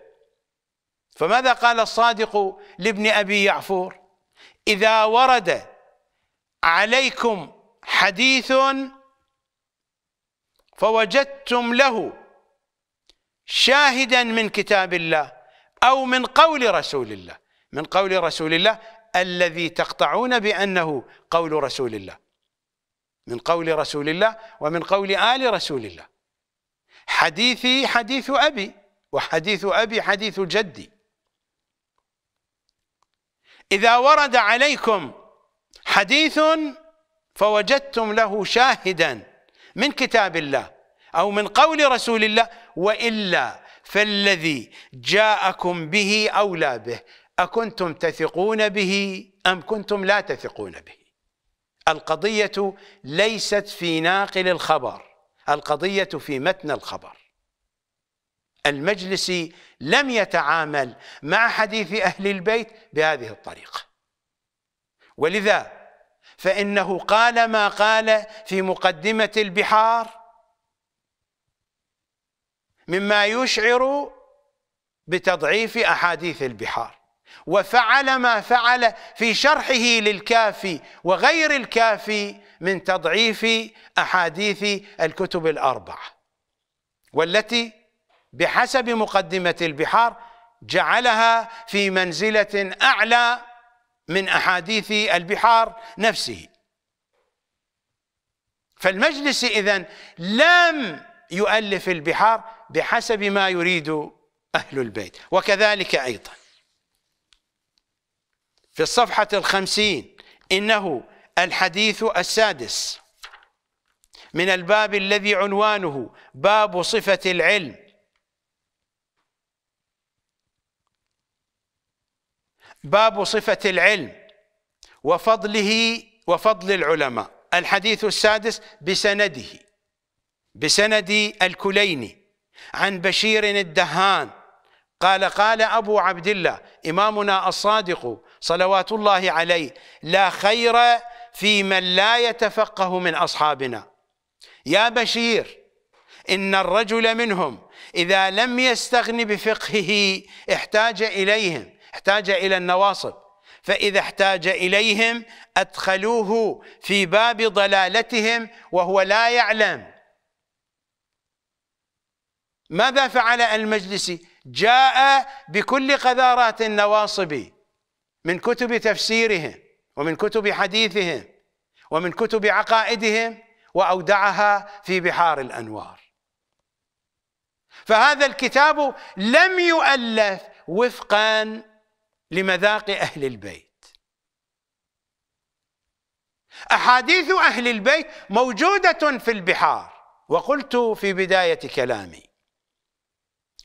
A: فماذا قال الصادق لابن أبي يعفور؟ إذا ورد عليكم حديث فوجدتم له شاهدا من كتاب الله أو من قول رسول الله. من قول رسول الله الذي تقطعون بأنه قول رسول الله. من قول رسول الله ومن قول آل رسول الله. حديثي حديث أبي وحديث أبي حديث جدي. إذا ورد عليكم حديث فوجدتم له شاهدا من كتاب الله أو من قول رسول الله وإلا فالذي جاءكم به أولى به. أكنتم تثقون به أم كنتم لا تثقون به؟ القضية ليست في ناقل الخبر القضية في متن الخبر. المجلسي لم يتعامل مع حديث أهل البيت بهذه الطريقة. ولذا فإنه قال ما قال في مقدمة البحار. مما يشعر بتضعيف أحاديث البحار. وفعل ما فعل في شرحه للكافي وغير الكافي من تضعيف أحاديث الكتب الأربعة. والتي بحسب مقدمة البحار جعلها في منزلة أعلى من أحاديث البحار نفسه. فالمجلس إذن لم يؤلف البحار بحسب ما يريد أهل البيت وكذلك أيضا. في الصفحة الخمسين إنه الحديث السادس من الباب الذي عنوانه باب صفة العلم. باب صفة العلم وفضله وفضل العلماء. الحديث السادس بسنده بسند الكليني عن بشير الدهان. قال قال أبو عبد الله إمامنا الصادق صلوات الله عليه لا خير في من لا يتفقه من أصحابنا. يا بشير إن الرجل منهم إذا لم يستغن بفقهه احتاج إليهم احتاج إلى النواصب. فإذا احتاج إليهم أدخلوه في باب ضلالتهم وهو لا يعلم. ماذا فعل المجلسي؟ جاء بكل قذارات النواصب من كتب تفسيرهم ومن كتب حديثهم ومن كتب عقائدهم وأودعها في بحار الأنوار. فهذا الكتاب لم يؤلف وفقا لمذاق أهل البيت. أحاديث أهل البيت موجودة في البحار. وقلت في بداية كلامي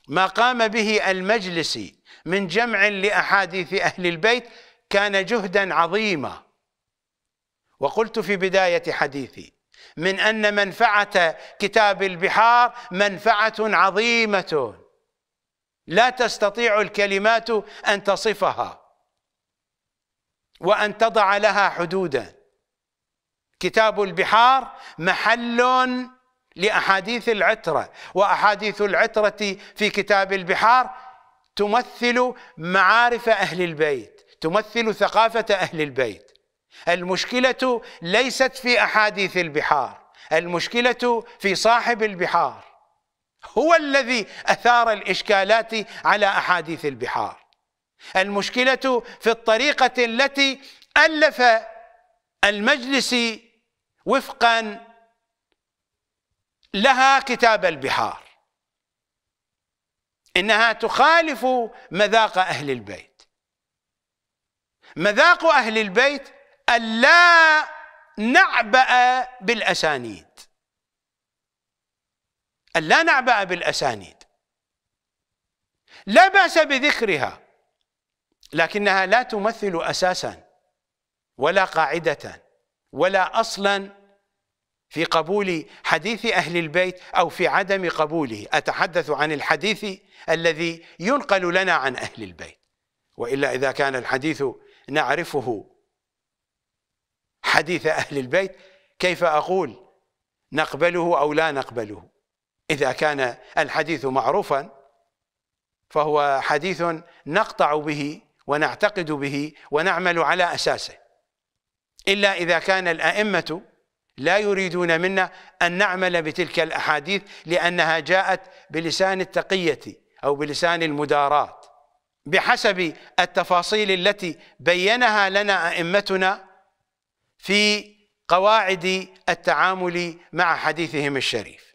A: ما قام به المجلسي من جمع لأحاديث أهل البيت كان جهدا عظيما. وقلت في بداية حديثي من أن منفعة كتاب البحار منفعة عظيمة. لا تستطيع الكلمات أن تصفها وأن تضع لها حدودا. كتاب البحار محل لأحاديث العترة وأحاديث العترة في كتاب البحار تمثل معارف أهل البيت تمثل ثقافة أهل البيت. المشكلة ليست في أحاديث البحار المشكلة في صاحب البحار. هو الذي أثار الإشكالات على أحاديث البحار. المشكلة في الطريقة التي ألف المجلس وفقا لها كتاب البحار. إنها تخالف مذاق أهل البيت. مذاق أهل البيت الا نعبأ بالاسانيد ألا نعبأ بالأسانيد. لا بأس بذكرها لكنها لا تمثل أساسا ولا قاعدة ولا أصلا في قبول حديث أهل البيت أو في عدم قبوله. أتحدث عن الحديث الذي ينقل لنا عن أهل البيت. وإلا إذا كان الحديث نعرفه حديث أهل البيت كيف أقول؟ نقبله أو لا نقبله؟ إذا كان الحديث معروفا فهو حديث نقطع به ونعتقد به ونعمل على أساسه. إلا إذا كان الأئمة لا يريدون منا أن نعمل بتلك الأحاديث لأنها جاءت بلسان التقية أو بلسان المداراة بحسب التفاصيل التي بينها لنا أئمتنا في قواعد التعامل مع حديثهم الشريف.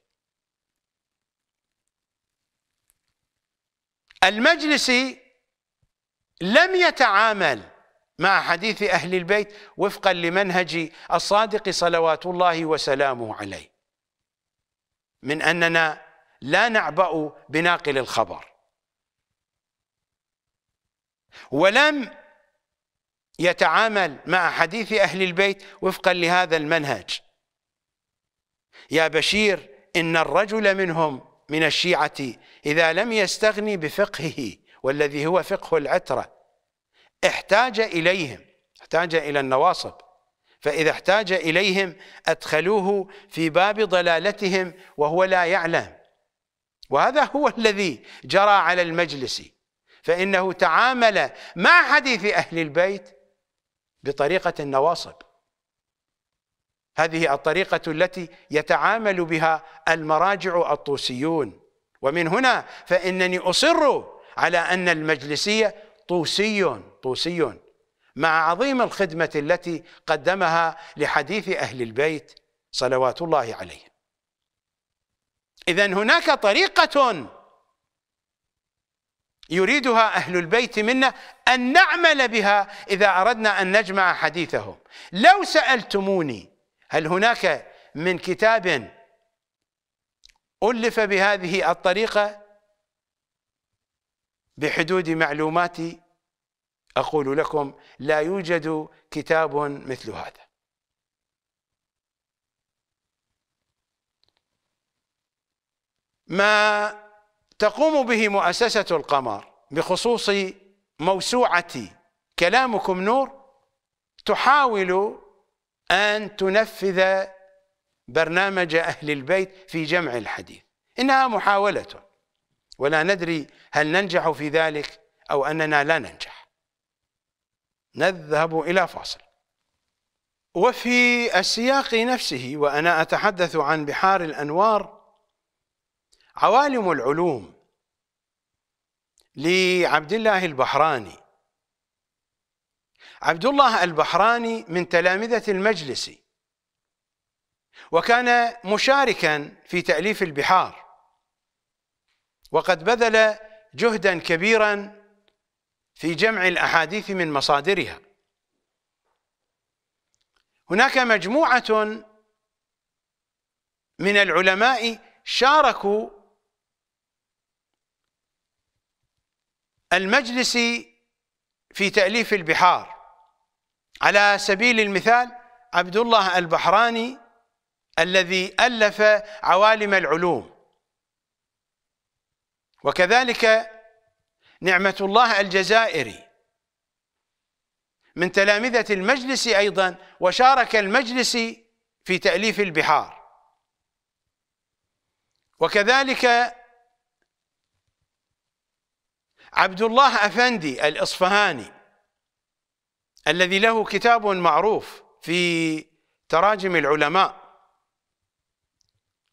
A: المجلسي لم يتعامل مع حديث أهل البيت وفقا لمنهج الصادق صلوات الله وسلامه عليه من أننا لا نعبأ بناقل الخبر. ولم يتعامل مع حديث أهل البيت وفقا لهذا المنهج. يا بشير إن الرجل منهم من الشيعة إذا لم يستغني بفقهه والذي هو فقه العترة احتاج إليهم احتاج إلى النواصب. فإذا احتاج إليهم أدخلوه في باب ضلالتهم وهو لا يعلم. وهذا هو الذي جرى على المجلس. فإنه تعامل مع حديث أهل البيت بطريقة النواصب. هذه الطريقة التي يتعامل بها المراجع الطوسيون. ومن هنا فإنني أصر على أن المجلسية طوسي طوسي. مع عظيم الخدمة التي قدمها لحديث أهل البيت صلوات الله عليهم إذا هناك طريقة يريدها أهل البيت منا أن نعمل بها إذا أردنا أن نجمع حديثهم. لو سألتموني هل هناك من كتاب ألف بهذه الطريقة بحدود معلوماتي أقول لكم لا يوجد كتاب مثل هذا. ما تقوم به مؤسسة القمر بخصوص موسوعة كلامكم نور تحاول أن تنفذ برنامج أهل البيت في جمع الحديث. إنها محاولة ولا ندري هل ننجح في ذلك أو أننا لا ننجح. نذهب إلى فاصل. وفي السياق نفسه وأنا أتحدث عن بحار الأنوار عوالم العلوم لعبد الله البحراني. عبد الله البحراني من تلامذة المجلس وكان مشاركا في تأليف البحار وقد بذل جهدا كبيرا في جمع الأحاديث من مصادرها. هناك مجموعة من العلماء شاركوا المجلس في تأليف البحار. على سبيل المثال عبد الله البحراني الذي ألف عوالم العلوم. وكذلك نعمة الله الجزائري. من تلامذة المجلس أيضا وشارك المجلس في تأليف البحار. وكذلك عبد الله أفندي الإصفهاني الذي له كتاب معروف في تراجم العلماء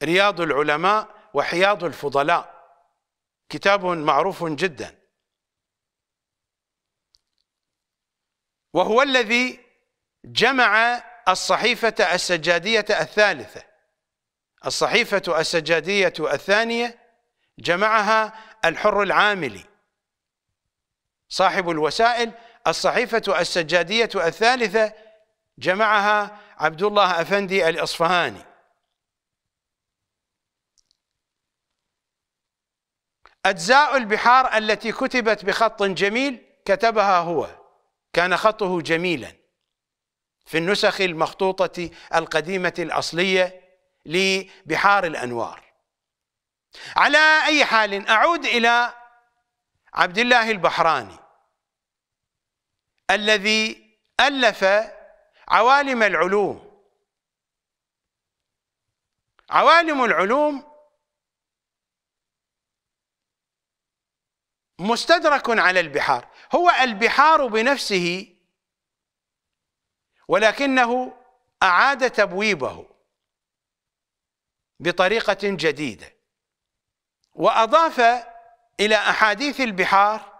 A: رياض العلماء وحياض الفضلاء. كتاب معروف جدا. وهو الذي جمع الصحيفة السجادية الثالثة. الصحيفة السجادية الثانية جمعها الحر العاملي صاحب الوسائل الصحيفة السجادية الثالثة جمعها عبد الله أفندي الإصفهاني. أجزاء البحار التي كتبت بخط جميل كتبها هو كان خطه جميلا في النسخ المخطوطة القديمة الأصلية لبحار الأنوار. على أي حال أعود إلى عبد الله البحراني. الذي ألف عوالم العلوم. عوالم العلوم مستدرك على البحار. هو البحار بنفسه ولكنه أعاد تبويبه بطريقة جديدة وأضاف إلى أحاديث البحار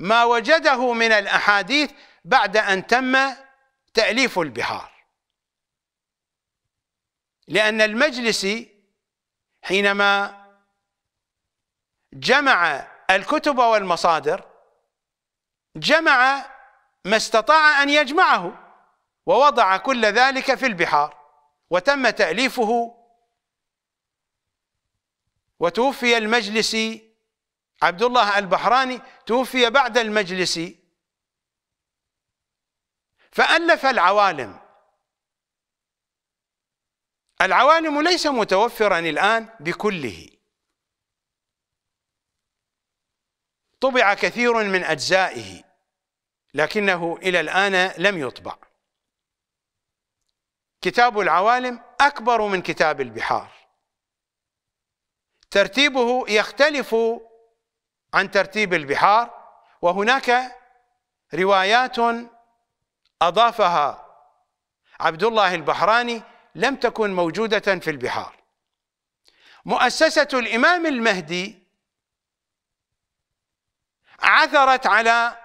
A: ما وجده من الأحاديث بعد أن تم تأليف البحار. لأن المجلس حينما جمع الكتب والمصادر جمع ما استطاع أن يجمعه ووضع كل ذلك في البحار وتم تأليفه وتوفي المجلسي عبد الله البحراني توفي بعد المجلس. فألف العوالم. العوالم ليس متوفرا الآن بكله. طبع كثير من أجزائه لكنه إلى الآن لم يطبع. كتاب العوالم أكبر من كتاب البحار. ترتيبه يختلف عن ترتيب البحار وهناك روايات أضافها عبد الله البحراني لم تكن موجودة في البحار. مؤسسة الإمام المهدي عثرت على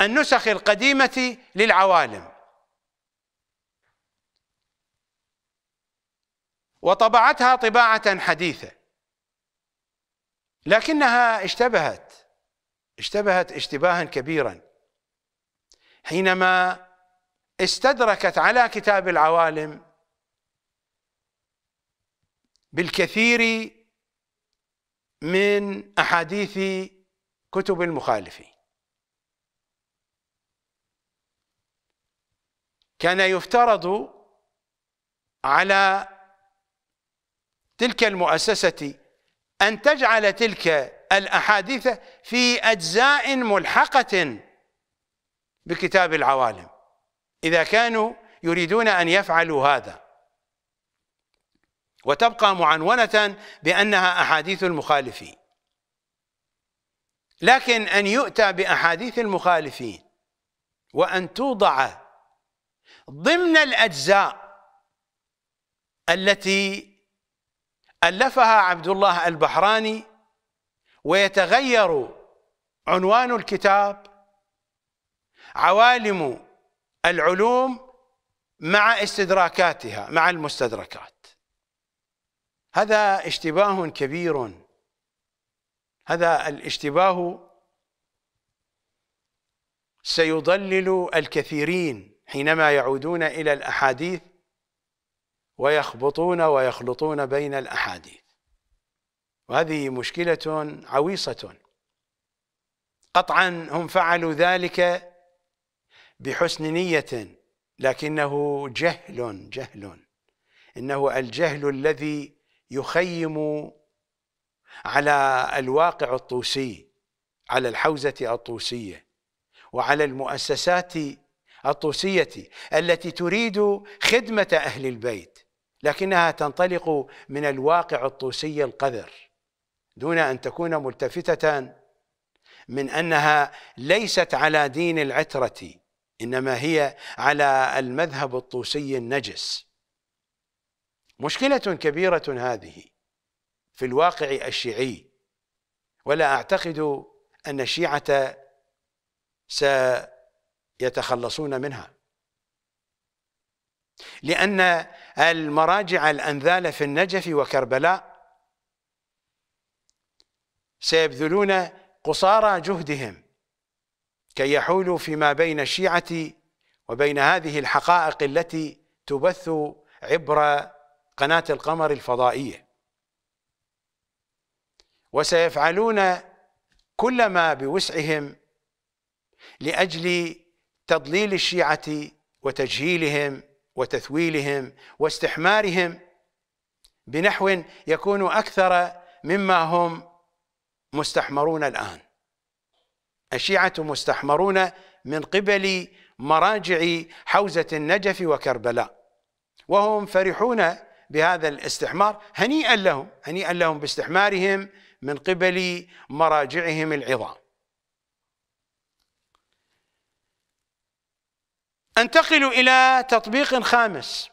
A: النسخ القديمة للعوالم. وطبعتها طباعة حديثة. لكنها اشتبهت اشتبهت اشتباها كبيرا. حينما استدركت على كتاب العوالم بالكثير من أحاديث كتب المخالفين. كان يفترض على تلك المؤسسة أن تجعل تلك الأحاديث في أجزاء ملحقة بكتاب العوالم. إذا كانوا يريدون أن يفعلوا هذا وتبقى معنونة بأنها أحاديث المخالفين. لكن أن يؤتى بأحاديث المخالفين وأن توضع ضمن الأجزاء التي ألفها عبد الله البحراني ويتغير عنوان الكتاب عوالم العلوم مع استدراكاتها مع المستدركات. هذا اشتباه كبير. هذا الاشتباه سيضلل الكثيرين حينما يعودون إلى الأحاديث ويخبطون ويخلطون بين الأحاديث. وهذه مشكلة عويصة. قطعا هم فعلوا ذلك بحسن نية لكنه جهل جهل. إنه الجهل الذي يخيم على الواقع الطوسي على الحوزة الطوسية وعلى المؤسسات الطوسية التي تريد خدمة أهل البيت. لكنها تنطلق من الواقع الطوسي القذر دون أن تكون ملتفتة من أنها ليست على دين العترة إنما هي على المذهب الطوسي النجس. مشكلة كبيرة هذه في الواقع الشيعي ولا أعتقد أن الشيعة سيتخلصون منها. لأن المراجع الأنذال في النجف وكربلاء سيبذلون قصارى جهدهم كي يحولوا فيما بين الشيعة وبين هذه الحقائق التي تبث عبر قناة القمر الفضائية. وسيفعلون كل ما بوسعهم لأجل تضليل الشيعة وتجهيلهم وتثويلهم واستحمارهم بنحو يكون أكثر مما هم مستحمرون الآن. الشيعة مستحمرون من قبل مراجع حوزة النجف وكربلاء وهم فرحون بهذا الاستحمار هنيئا لهم هنيئا لهم باستحمارهم من قبل مراجعهم العظام. انتقل إلى تطبيق خامس.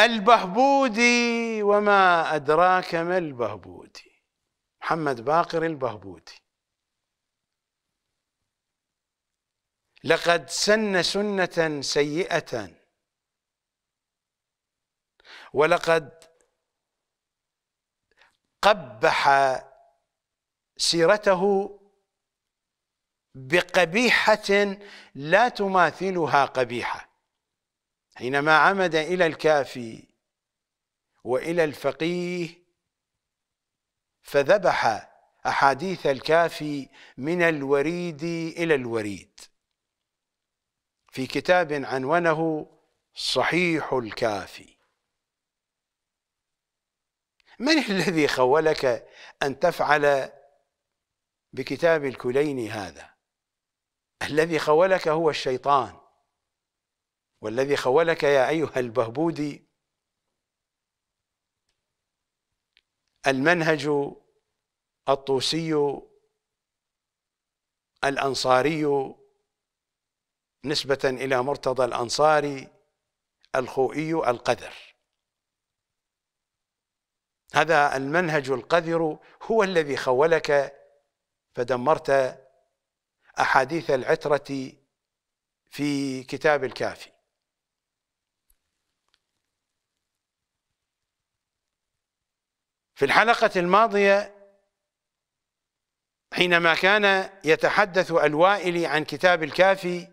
A: البهبودي وما أدراك ما البهبودي محمد باقر البهبودي لقد سن سنة سيئة. ولقد قبح سيرته بقبيحة لا تماثلها قبيحة. حينما عمد إلى الكافي وإلى الفقيه فذبح أحاديث الكافي من الوريد إلى الوريد. في كتاب عنونه صحيح الكافي. من الذي خولك أن تفعل بكتاب الكليني هذا؟ الذي خولك هو الشيطان. والذي خولك يا أيها البهبودي المنهج الطوسي الأنصاري نسبة إلى مرتضى الأنصاري الخوئي القذر. هذا المنهج القذر هو الذي خولك فدمرت أحاديث العترة في كتاب الكافي. في الحلقة الماضية حينما كان يتحدث الوائلي عن كتاب الكافي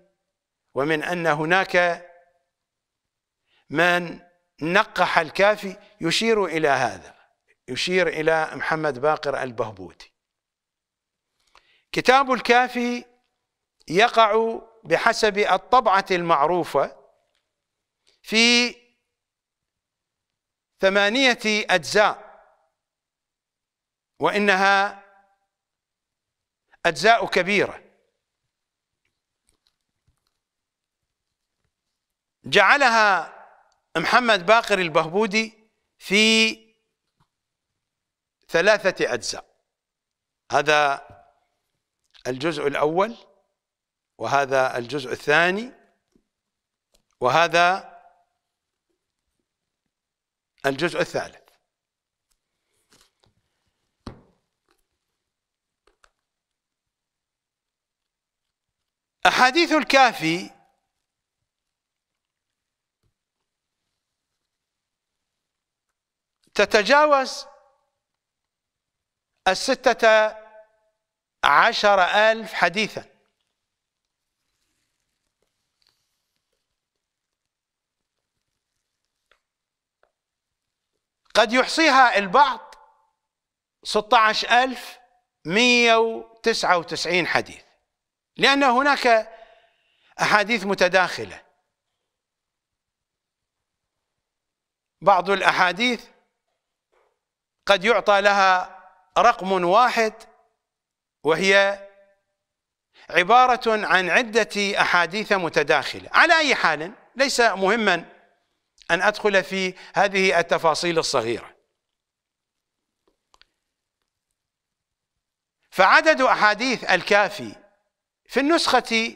A: ومن أن هناك من نقح الكافي يشير إلى هذا يشير إلى محمد باقر البهبوتي. كتاب الكافي يقع بحسب الطبعة المعروفة في ثمانية أجزاء وإنها أجزاء كبيرة. جعلها محمد باقر البهبودي في ثلاثة أجزاء. هذا الجزء الأول. وهذا الجزء الثاني وهذا الجزء الثالث. أحاديث الكافي تتجاوز الستة عشر ألف حديثا. قد يحصيها البعض ستة عشر ألف مية وتسعة وتسعين حديث. لأن هناك أحاديث متداخلة. بعض الأحاديث قد يعطى لها رقم واحد وهي عبارة عن عدة أحاديث متداخلة. على أي حال ليس مهما أن أدخل في هذه التفاصيل الصغيرة. فعدد أحاديث الكافي في النسخة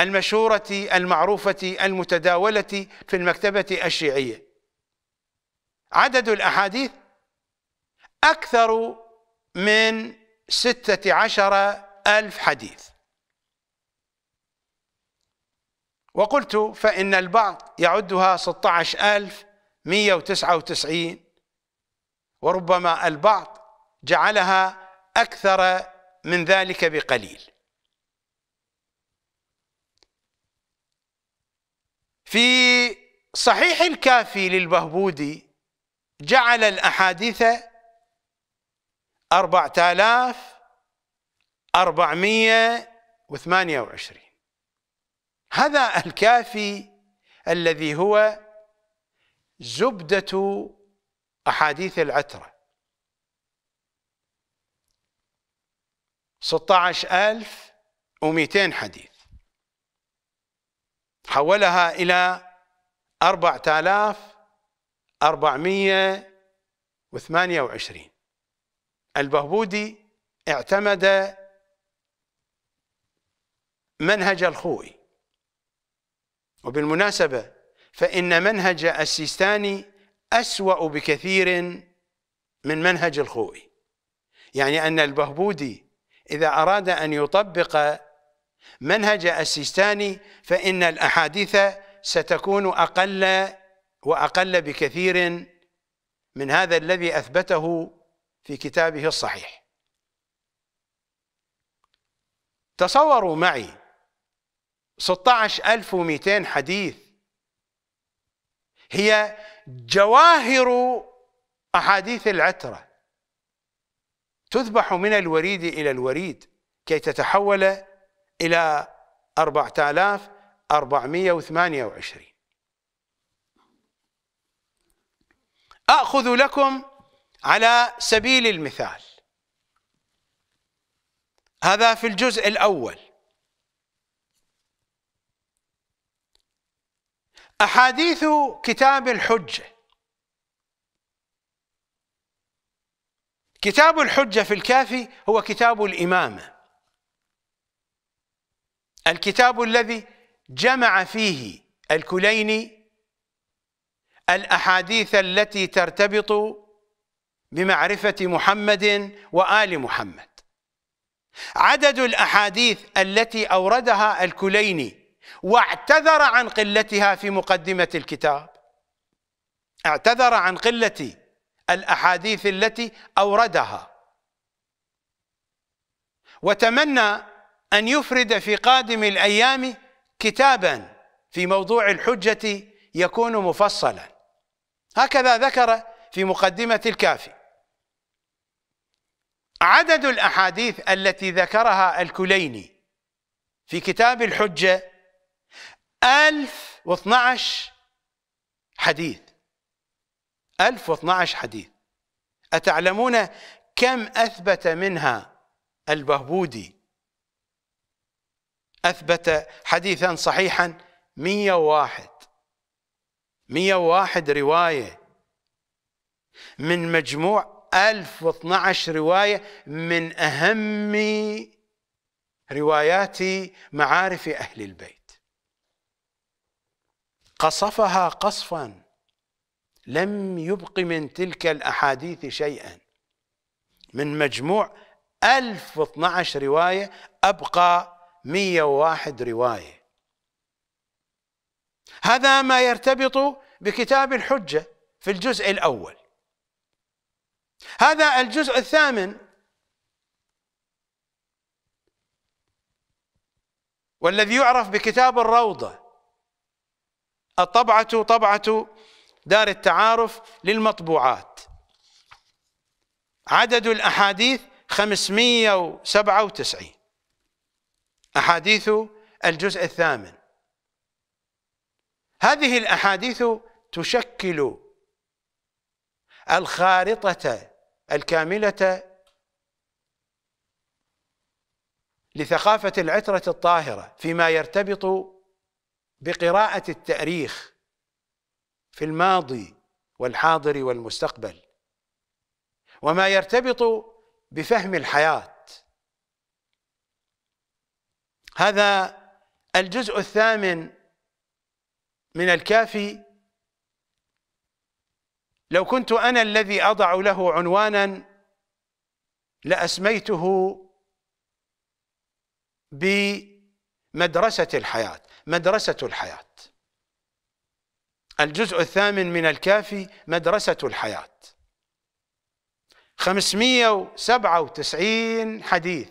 A: المشهورة المعروفة المتداولة في المكتبة الشيعية. عدد الأحاديث أكثر من ستة عشر ألف حديث. وقلت فإن البعض يعدها 16199 وربما البعض جعلها أكثر من ذلك بقليل. في صحيح الكافي للبهبودي جعل الأحاديث أربعة آلاف أربعمية وثمانية وعشرين. هذا الكافي الذي هو زبدة أحاديث العترة. ستة عشر ألف ومئتين حديث. حولها إلى أربعة آلاف أربعمية وثمانية وعشرين. البهبودي اعتمد منهج الخوئي. وبالمناسبة فإن منهج السيستاني أسوأ بكثير من منهج الخوئي. يعني أن البهبودي إذا أراد أن يطبق منهج السيستاني فإن الأحاديث ستكون أقل وأقل بكثير من هذا الذي أثبته في كتابه الصحيح. تصوروا معي 16200 حديث. هي جواهر أحاديث العترة تذبح من الوريد إلى الوريد كي تتحول إلى 4428 أخذ لكم على سبيل المثال. هذا في الجزء الأول. أحاديث كتاب الحجة. كتاب الحجة في الكافي هو كتاب الإمامة. الكتاب الذي جمع فيه الكليني الأحاديث التي ترتبط بمعرفة محمد وآل محمد. عدد الأحاديث التي أوردها الكليني واعتذر عن قلتها في مقدمة الكتاب. اعتذر عن قلة الأحاديث التي أوردها. وتمنى أن يفرد في قادم الأيام كتابا في موضوع الحجة يكون مفصلا. هكذا ذكر في مقدمة الكافي. عدد الأحاديث التي ذكرها الكليني في كتاب الحجة ألف واثنعش حديث ألف واثنعش حديث أتعلمون كم أثبت منها البهبودي؟ أثبت حديثا صحيحا مية واحد. مية واحد رواية. من مجموع ألف واثنعش رواية من أهم روايات معارف أهل البيت. قصفها قصفا لم يبق من تلك الأحاديث شيئا. من مجموع ألف واثنعش رواية أبقى مية واحد رواية. هذا ما يرتبط بكتاب الحجة في الجزء الأول. هذا الجزء الثامن والذي يعرف بكتاب الروضة. الطبعة طبعة دار التعارف للمطبوعات. عدد الأحاديث 597 أحاديث الجزء الثامن. هذه الأحاديث تشكل الخارطة الكاملة لثقافة العترة الطاهرة فيما يرتبط بقراءة التاريخ في الماضي والحاضر والمستقبل وما يرتبط بفهم الحياة. هذا الجزء الثامن من الكافي لو كنت أنا الذي أضع له عنوانا لأسميته بمدرسة الحياة. مدرسة الحياة. الجزء الثامن من الكافي مدرسة الحياة. 597 حديث.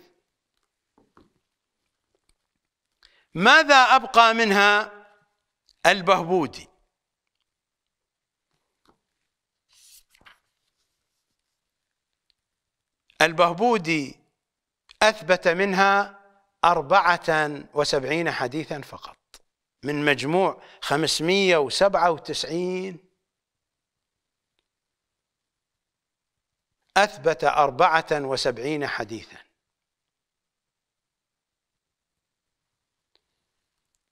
A: ماذا أبقى منها البهبودي؟ البهبودي أثبت منها أربعة وسبعين حديثا فقط. من مجموع خمسمية وسبعة وتسعين. أثبت أربعة وسبعين حديثا.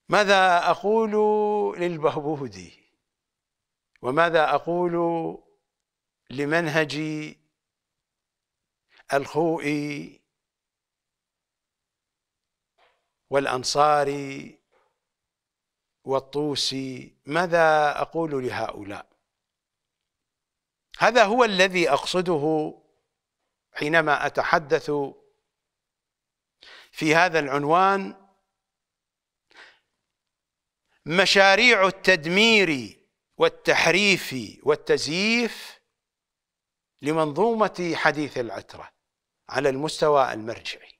A: ماذا أقول للبهبودي وماذا أقول لمنهج الخوئي والأنصاري والطوسي ماذا أقول لهؤلاء؟ هذا هو الذي أقصده حينما أتحدث في هذا العنوان مشاريع التدمير والتحريف والتزييف لمنظومة حديث العترة على المستوى المرجعي.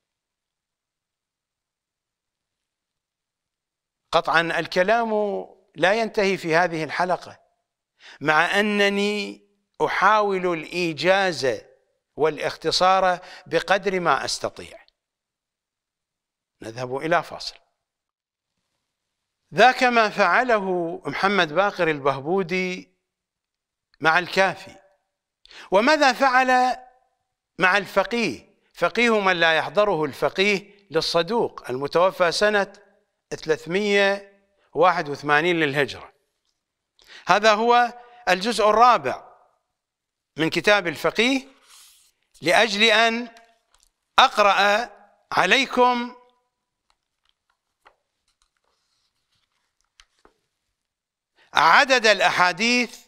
A: قطعا الكلام لا ينتهي في هذه الحلقة مع أنني أحاول الإيجاز والاختصار بقدر ما أستطيع. نذهب إلى فاصل. ذاك ما فعله محمد باقر البهبودي مع الكافي. وماذا فعل مع الفقيه؟ فقيه من لا يحضره الفقيه للصدوق المتوفى سنة 381 للهجرة. هذا هو الجزء الرابع من كتاب الفقيه لأجل أن أقرأ عليكم عدد الأحاديث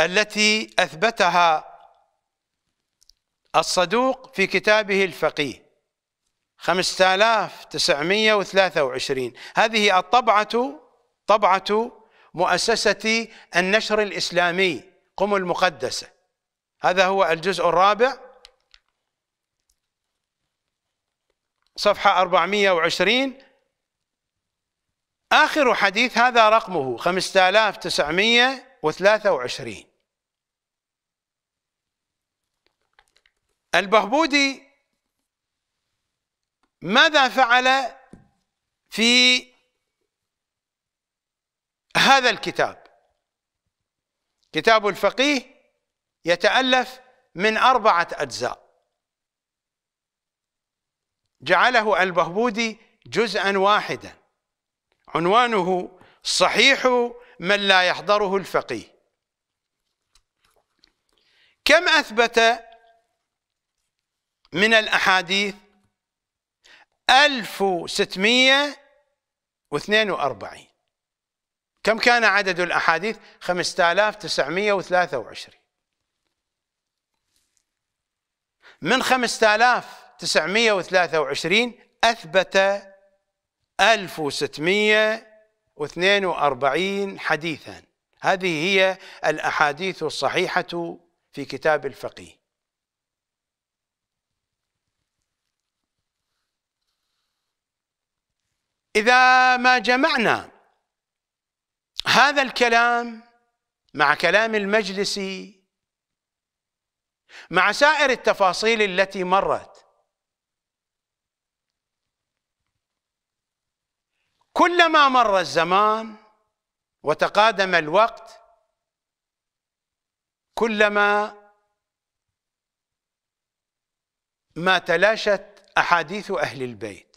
A: التي أثبتها الصدوق في كتابه الفقيه. 5923 هذه الطبعة طبعة مؤسسة النشر الإسلامي قم المقدسة. هذا هو الجزء الرابع. صفحة 420 آخر حديث هذا رقمه 5923 البهبودي ماذا فعل في هذا الكتاب؟ كتاب الفقيه يتألف من أربعة أجزاء. جعله البهبودي جزءا واحدا. عنوانه صحيح من لا يحضره الفقيه. كم أثبت من الأحاديث؟ ألف وستمية واثنين وأربعين. كم كان عدد الأحاديث؟ خمسة آلاف تسعمية وثلاثة وعشرين. من خمسة آلاف تسعمية وثلاثة وعشرين أثبت ألف وستمية واثنين وأربعين حديثا. هذه هي الأحاديث الصحيحة في كتاب الفقيه. إذا ما جمعنا هذا الكلام مع كلام المجلس مع سائر التفاصيل التي مرت كلما مر الزمان وتقادم الوقت كلما ما تلاشت أحاديث أهل البيت.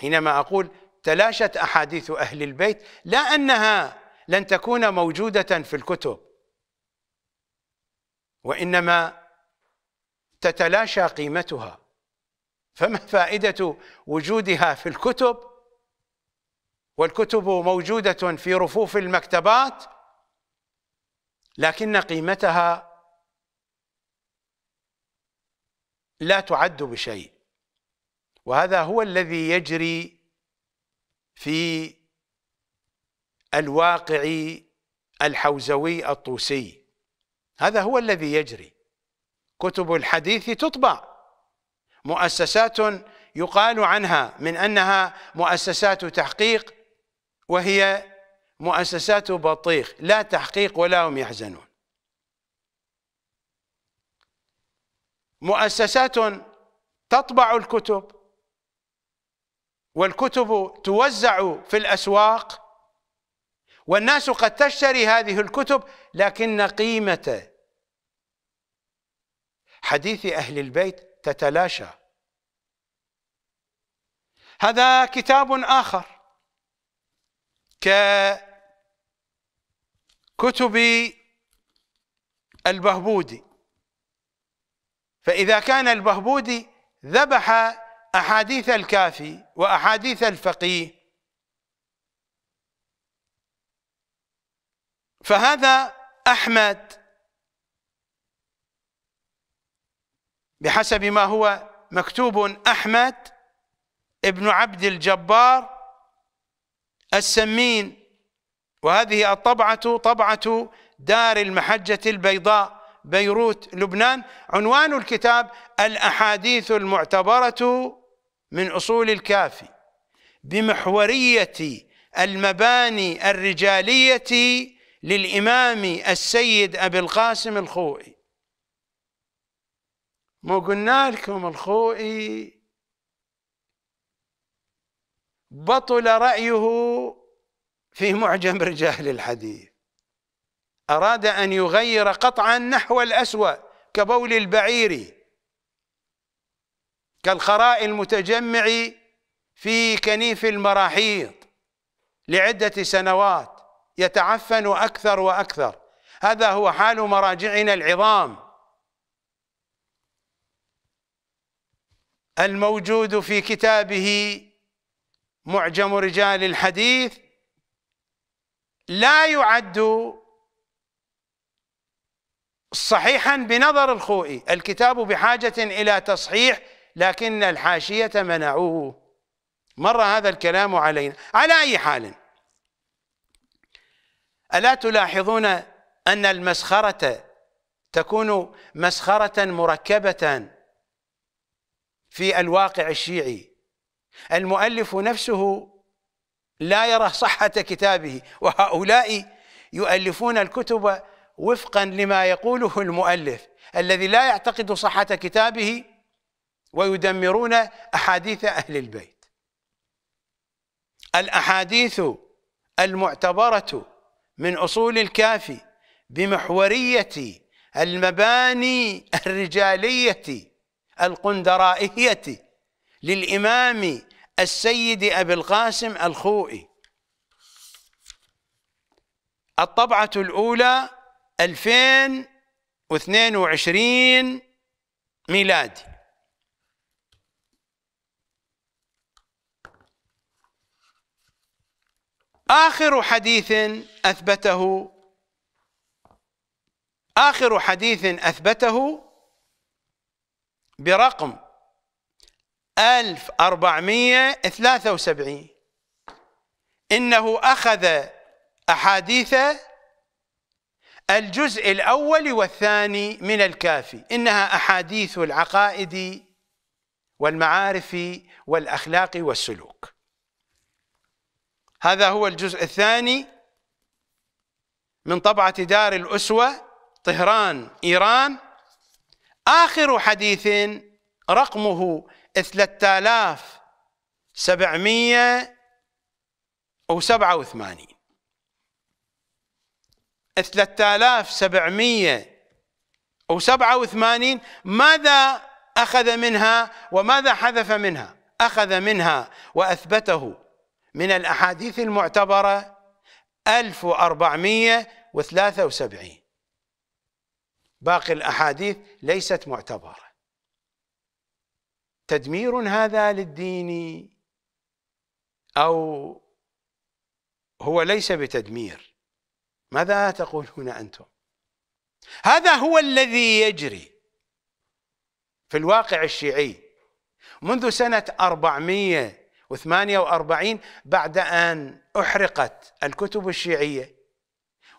A: حينما أقول تلاشت أحاديث أهل البيت لا أنها لن تكون موجودة في الكتب وإنما تتلاشى قيمتها. فما فائدة وجودها في الكتب؟ والكتب موجودة في رفوف المكتبات لكن قيمتها لا تعد بشيء. وهذا هو الذي يجري في الواقع الحوزوي الطوسي. هذا هو الذي يجري. كتب الحديث تطبع. مؤسسات يقال عنها من أنها مؤسسات تحقيق وهي مؤسسات بطيخ. لا تحقيق ولا هم يحزنون. مؤسسات تطبع الكتب. والكتب توزع في الأسواق والناس قد تشتري هذه الكتب لكن قيمة حديث أهل البيت تتلاشى. هذا كتاب آخر ككتب البهبودي. فإذا كان البهبودي ذبح أحاديث الكافي وأحاديث الفقيه. فهذا أحمد بحسب ما هو مكتوب أحمد ابن عبد الجبار السمين. وهذه الطبعة طبعة دار المحجة البيضاء بيروت لبنان. عنوان الكتاب الأحاديث المعتبرة من أصول الكافي بمحورية المباني الرجالية للإمام السيد أبي القاسم الخوئي. مو قلنا لكم الخوئي بطل رأيه في معجم رجال الحديث. أراد أن يغير قطعا نحو الأسوأ كبول البعير. كالخراء المتجمع في كنيف المراحيض لعدة سنوات يتعفن أكثر وأكثر. هذا هو حال مراجعنا العظام. الموجود في كتابه معجم رجال الحديث لا يعد صحيحا بنظر الخوئي. الكتاب بحاجة إلى تصحيح لكن الحاشية منعوه. مر هذا الكلام علينا. على أي حال ألا تلاحظون أن المسخرة تكون مسخرة مركبة في الواقع الشيعي؟ المؤلف نفسه لا يرى صحة كتابه وهؤلاء يؤلفون الكتب وفقا لما يقوله المؤلف الذي لا يعتقد صحة كتابه ويدمرون أحاديث أهل البيت. الأحاديث المعتبرة من أصول الكافي بمحورية المباني الرجالية القندرائية للإمام السيد أبي القاسم الخوئي. الطبعة الأولى 2022 ميلادي. آخر حديث أثبته آخر حديث أثبته برقم 1473 إنه أخذ أحاديث الجزء الأول والثاني من الكافي. إنها أحاديث العقائد والمعارف والأخلاق والسلوك. هذا هو الجزء الثاني من طبعة دار الأسوة طهران إيران. آخر حديث رقمه 3700 أو سبعة وثمانين. ثلاثة آلاف سبعمية أو سبعة وثمانين. ماذا أخذ منها وماذا حذف منها؟ أخذ منها وأثبته. من الأحاديث المعتبرة 1473 باقي الأحاديث ليست معتبرة. تدمير هذا للدين أو هو ليس بتدمير؟ ماذا تقولون أنتم؟ هذا هو الذي يجري في الواقع الشيعي. منذ سنة 448 بعد أن أحرقت الكتب الشيعية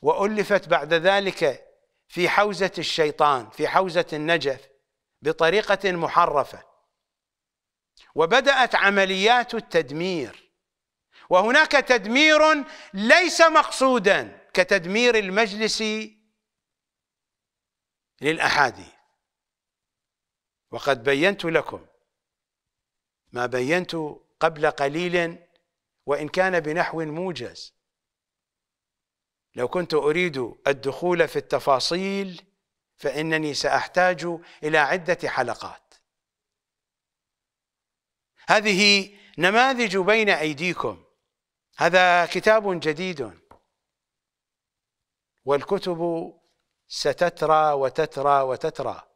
A: وألفت بعد ذلك في حوزة الشيطان في حوزة النجف بطريقة محرفة. وبدأت عمليات التدمير. وهناك تدمير ليس مقصودا كتدمير المجلس للأحاديث. وقد بينت لكم ما بينت قبل قليل وإن كان بنحو موجز. لو كنت أريد الدخول في التفاصيل فإنني سأحتاج إلى عدة حلقات. هذه نماذج بين أيديكم. هذا كتاب جديد والكتب ستترى وتترى وتترى.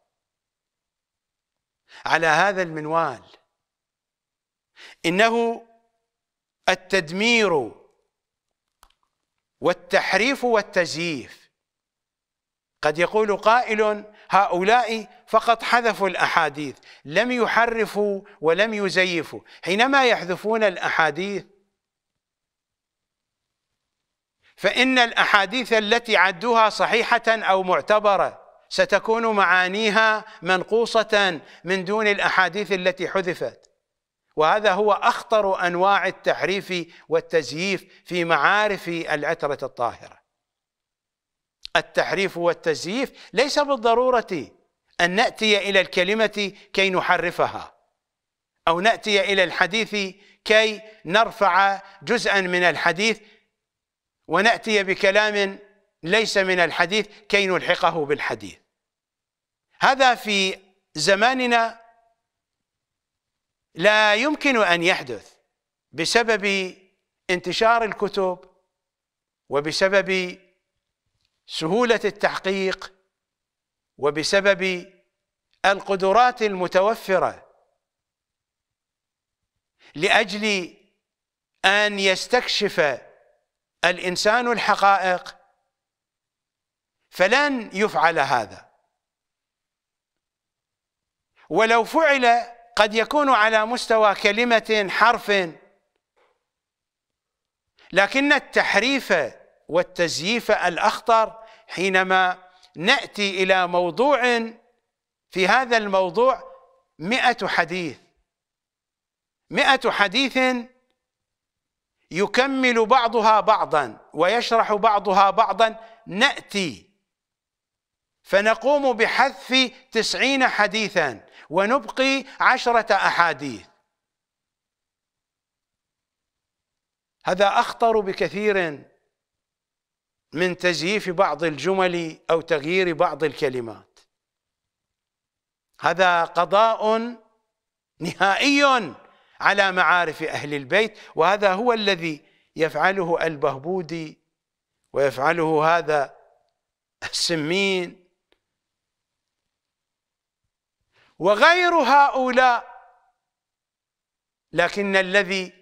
A: على هذا المنوال إنه التدمير والتحريف والتزييف قد يقول قائل هؤلاء فقط حذفوا الأحاديث لم يحرفوا ولم يزيفوا. حينما يحذفون الأحاديث فإن الأحاديث التي عدوها صحيحة أو معتبرة ستكون معانيها منقوصة من دون الأحاديث التي حذفت. وهذا هو أخطر أنواع التحريف والتزييف في معارف العترة الطاهرة. التحريف والتزييف ليس بالضرورة أن نأتي إلى الكلمة كي نحرفها أو نأتي إلى الحديث كي نرفع جزءا من الحديث ونأتي بكلام ليس من الحديث كي نلحقه بالحديث. هذا في زماننا لا يمكن أن يحدث بسبب انتشار الكتب وبسبب سهولة التحقيق وبسبب القدرات المتوفرة لأجل أن يستكشف الإنسان الحقائق فلن يفعل هذا. ولو فعل قد يكون على مستوى كلمة حرف. لكن التحريف والتزييف الأخطر حينما نأتي إلى موضوع في هذا الموضوع مئة حديث. مئة حديث يكمل بعضها بعضا ويشرح بعضها بعضا. نأتي فنقوم بحذف تسعين حديثا. ونبقي عشرة أحاديث. هذا أخطر بكثير من تزييف بعض الجمل أو تغيير بعض الكلمات. هذا قضاء نهائي على معارف أهل البيت وهذا هو الذي يفعله البهبودي ويفعله هذا السمين وغير هؤلاء. لكن الذي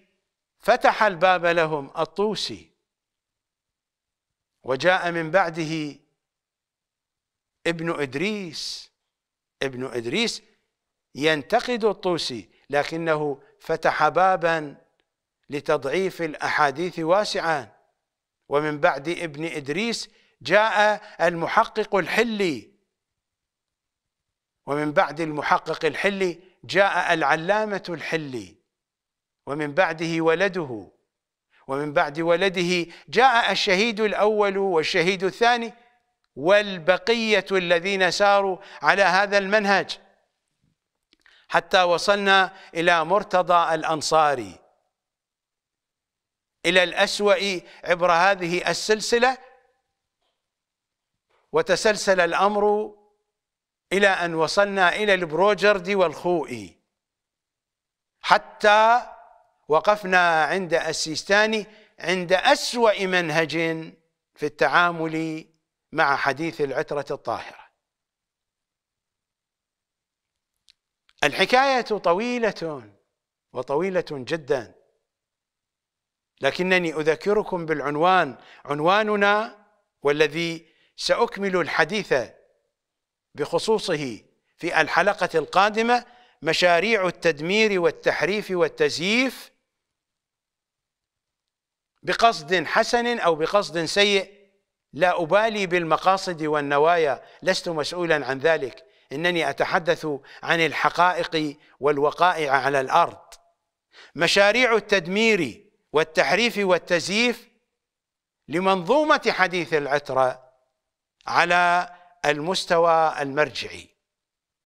A: فتح الباب لهم الطوسي وجاء من بعده ابن إدريس. ابن إدريس ينتقد الطوسي لكنه فتح بابا لتضعيف الأحاديث واسعا. ومن بعد ابن إدريس جاء المحقق الحلي. ومن بعد المحقق الحلي جاء العلامة الحلي. ومن بعده ولده. ومن بعد ولده جاء الشهيد الأول والشهيد الثاني والبقية الذين ساروا على هذا المنهج. حتى وصلنا إلى مرتضى الأنصاري. إلى الأسوأ عبر هذه السلسلة. وتسلسل الأمر إلى أن وصلنا إلى البروجرد والخوئي حتى وقفنا عند السيستاني عند أسوأ منهج في التعامل مع حديث العترة الطاهرة. الحكاية طويلة وطويلة جدا لكنني أذكركم بالعنوان. عنواننا والذي سأكمل الحديث بخصوصه في الحلقة القادمة مشاريع التدمير والتحريف والتزييف بقصد حسن أو بقصد سيء. لا أبالي بالمقاصد والنوايا لست مسؤولا عن ذلك. إنني أتحدث عن الحقائق والوقائع على الأرض. مشاريع التدمير والتحريف والتزييف لمنظومة حديث العترة على المستوى المرجعي.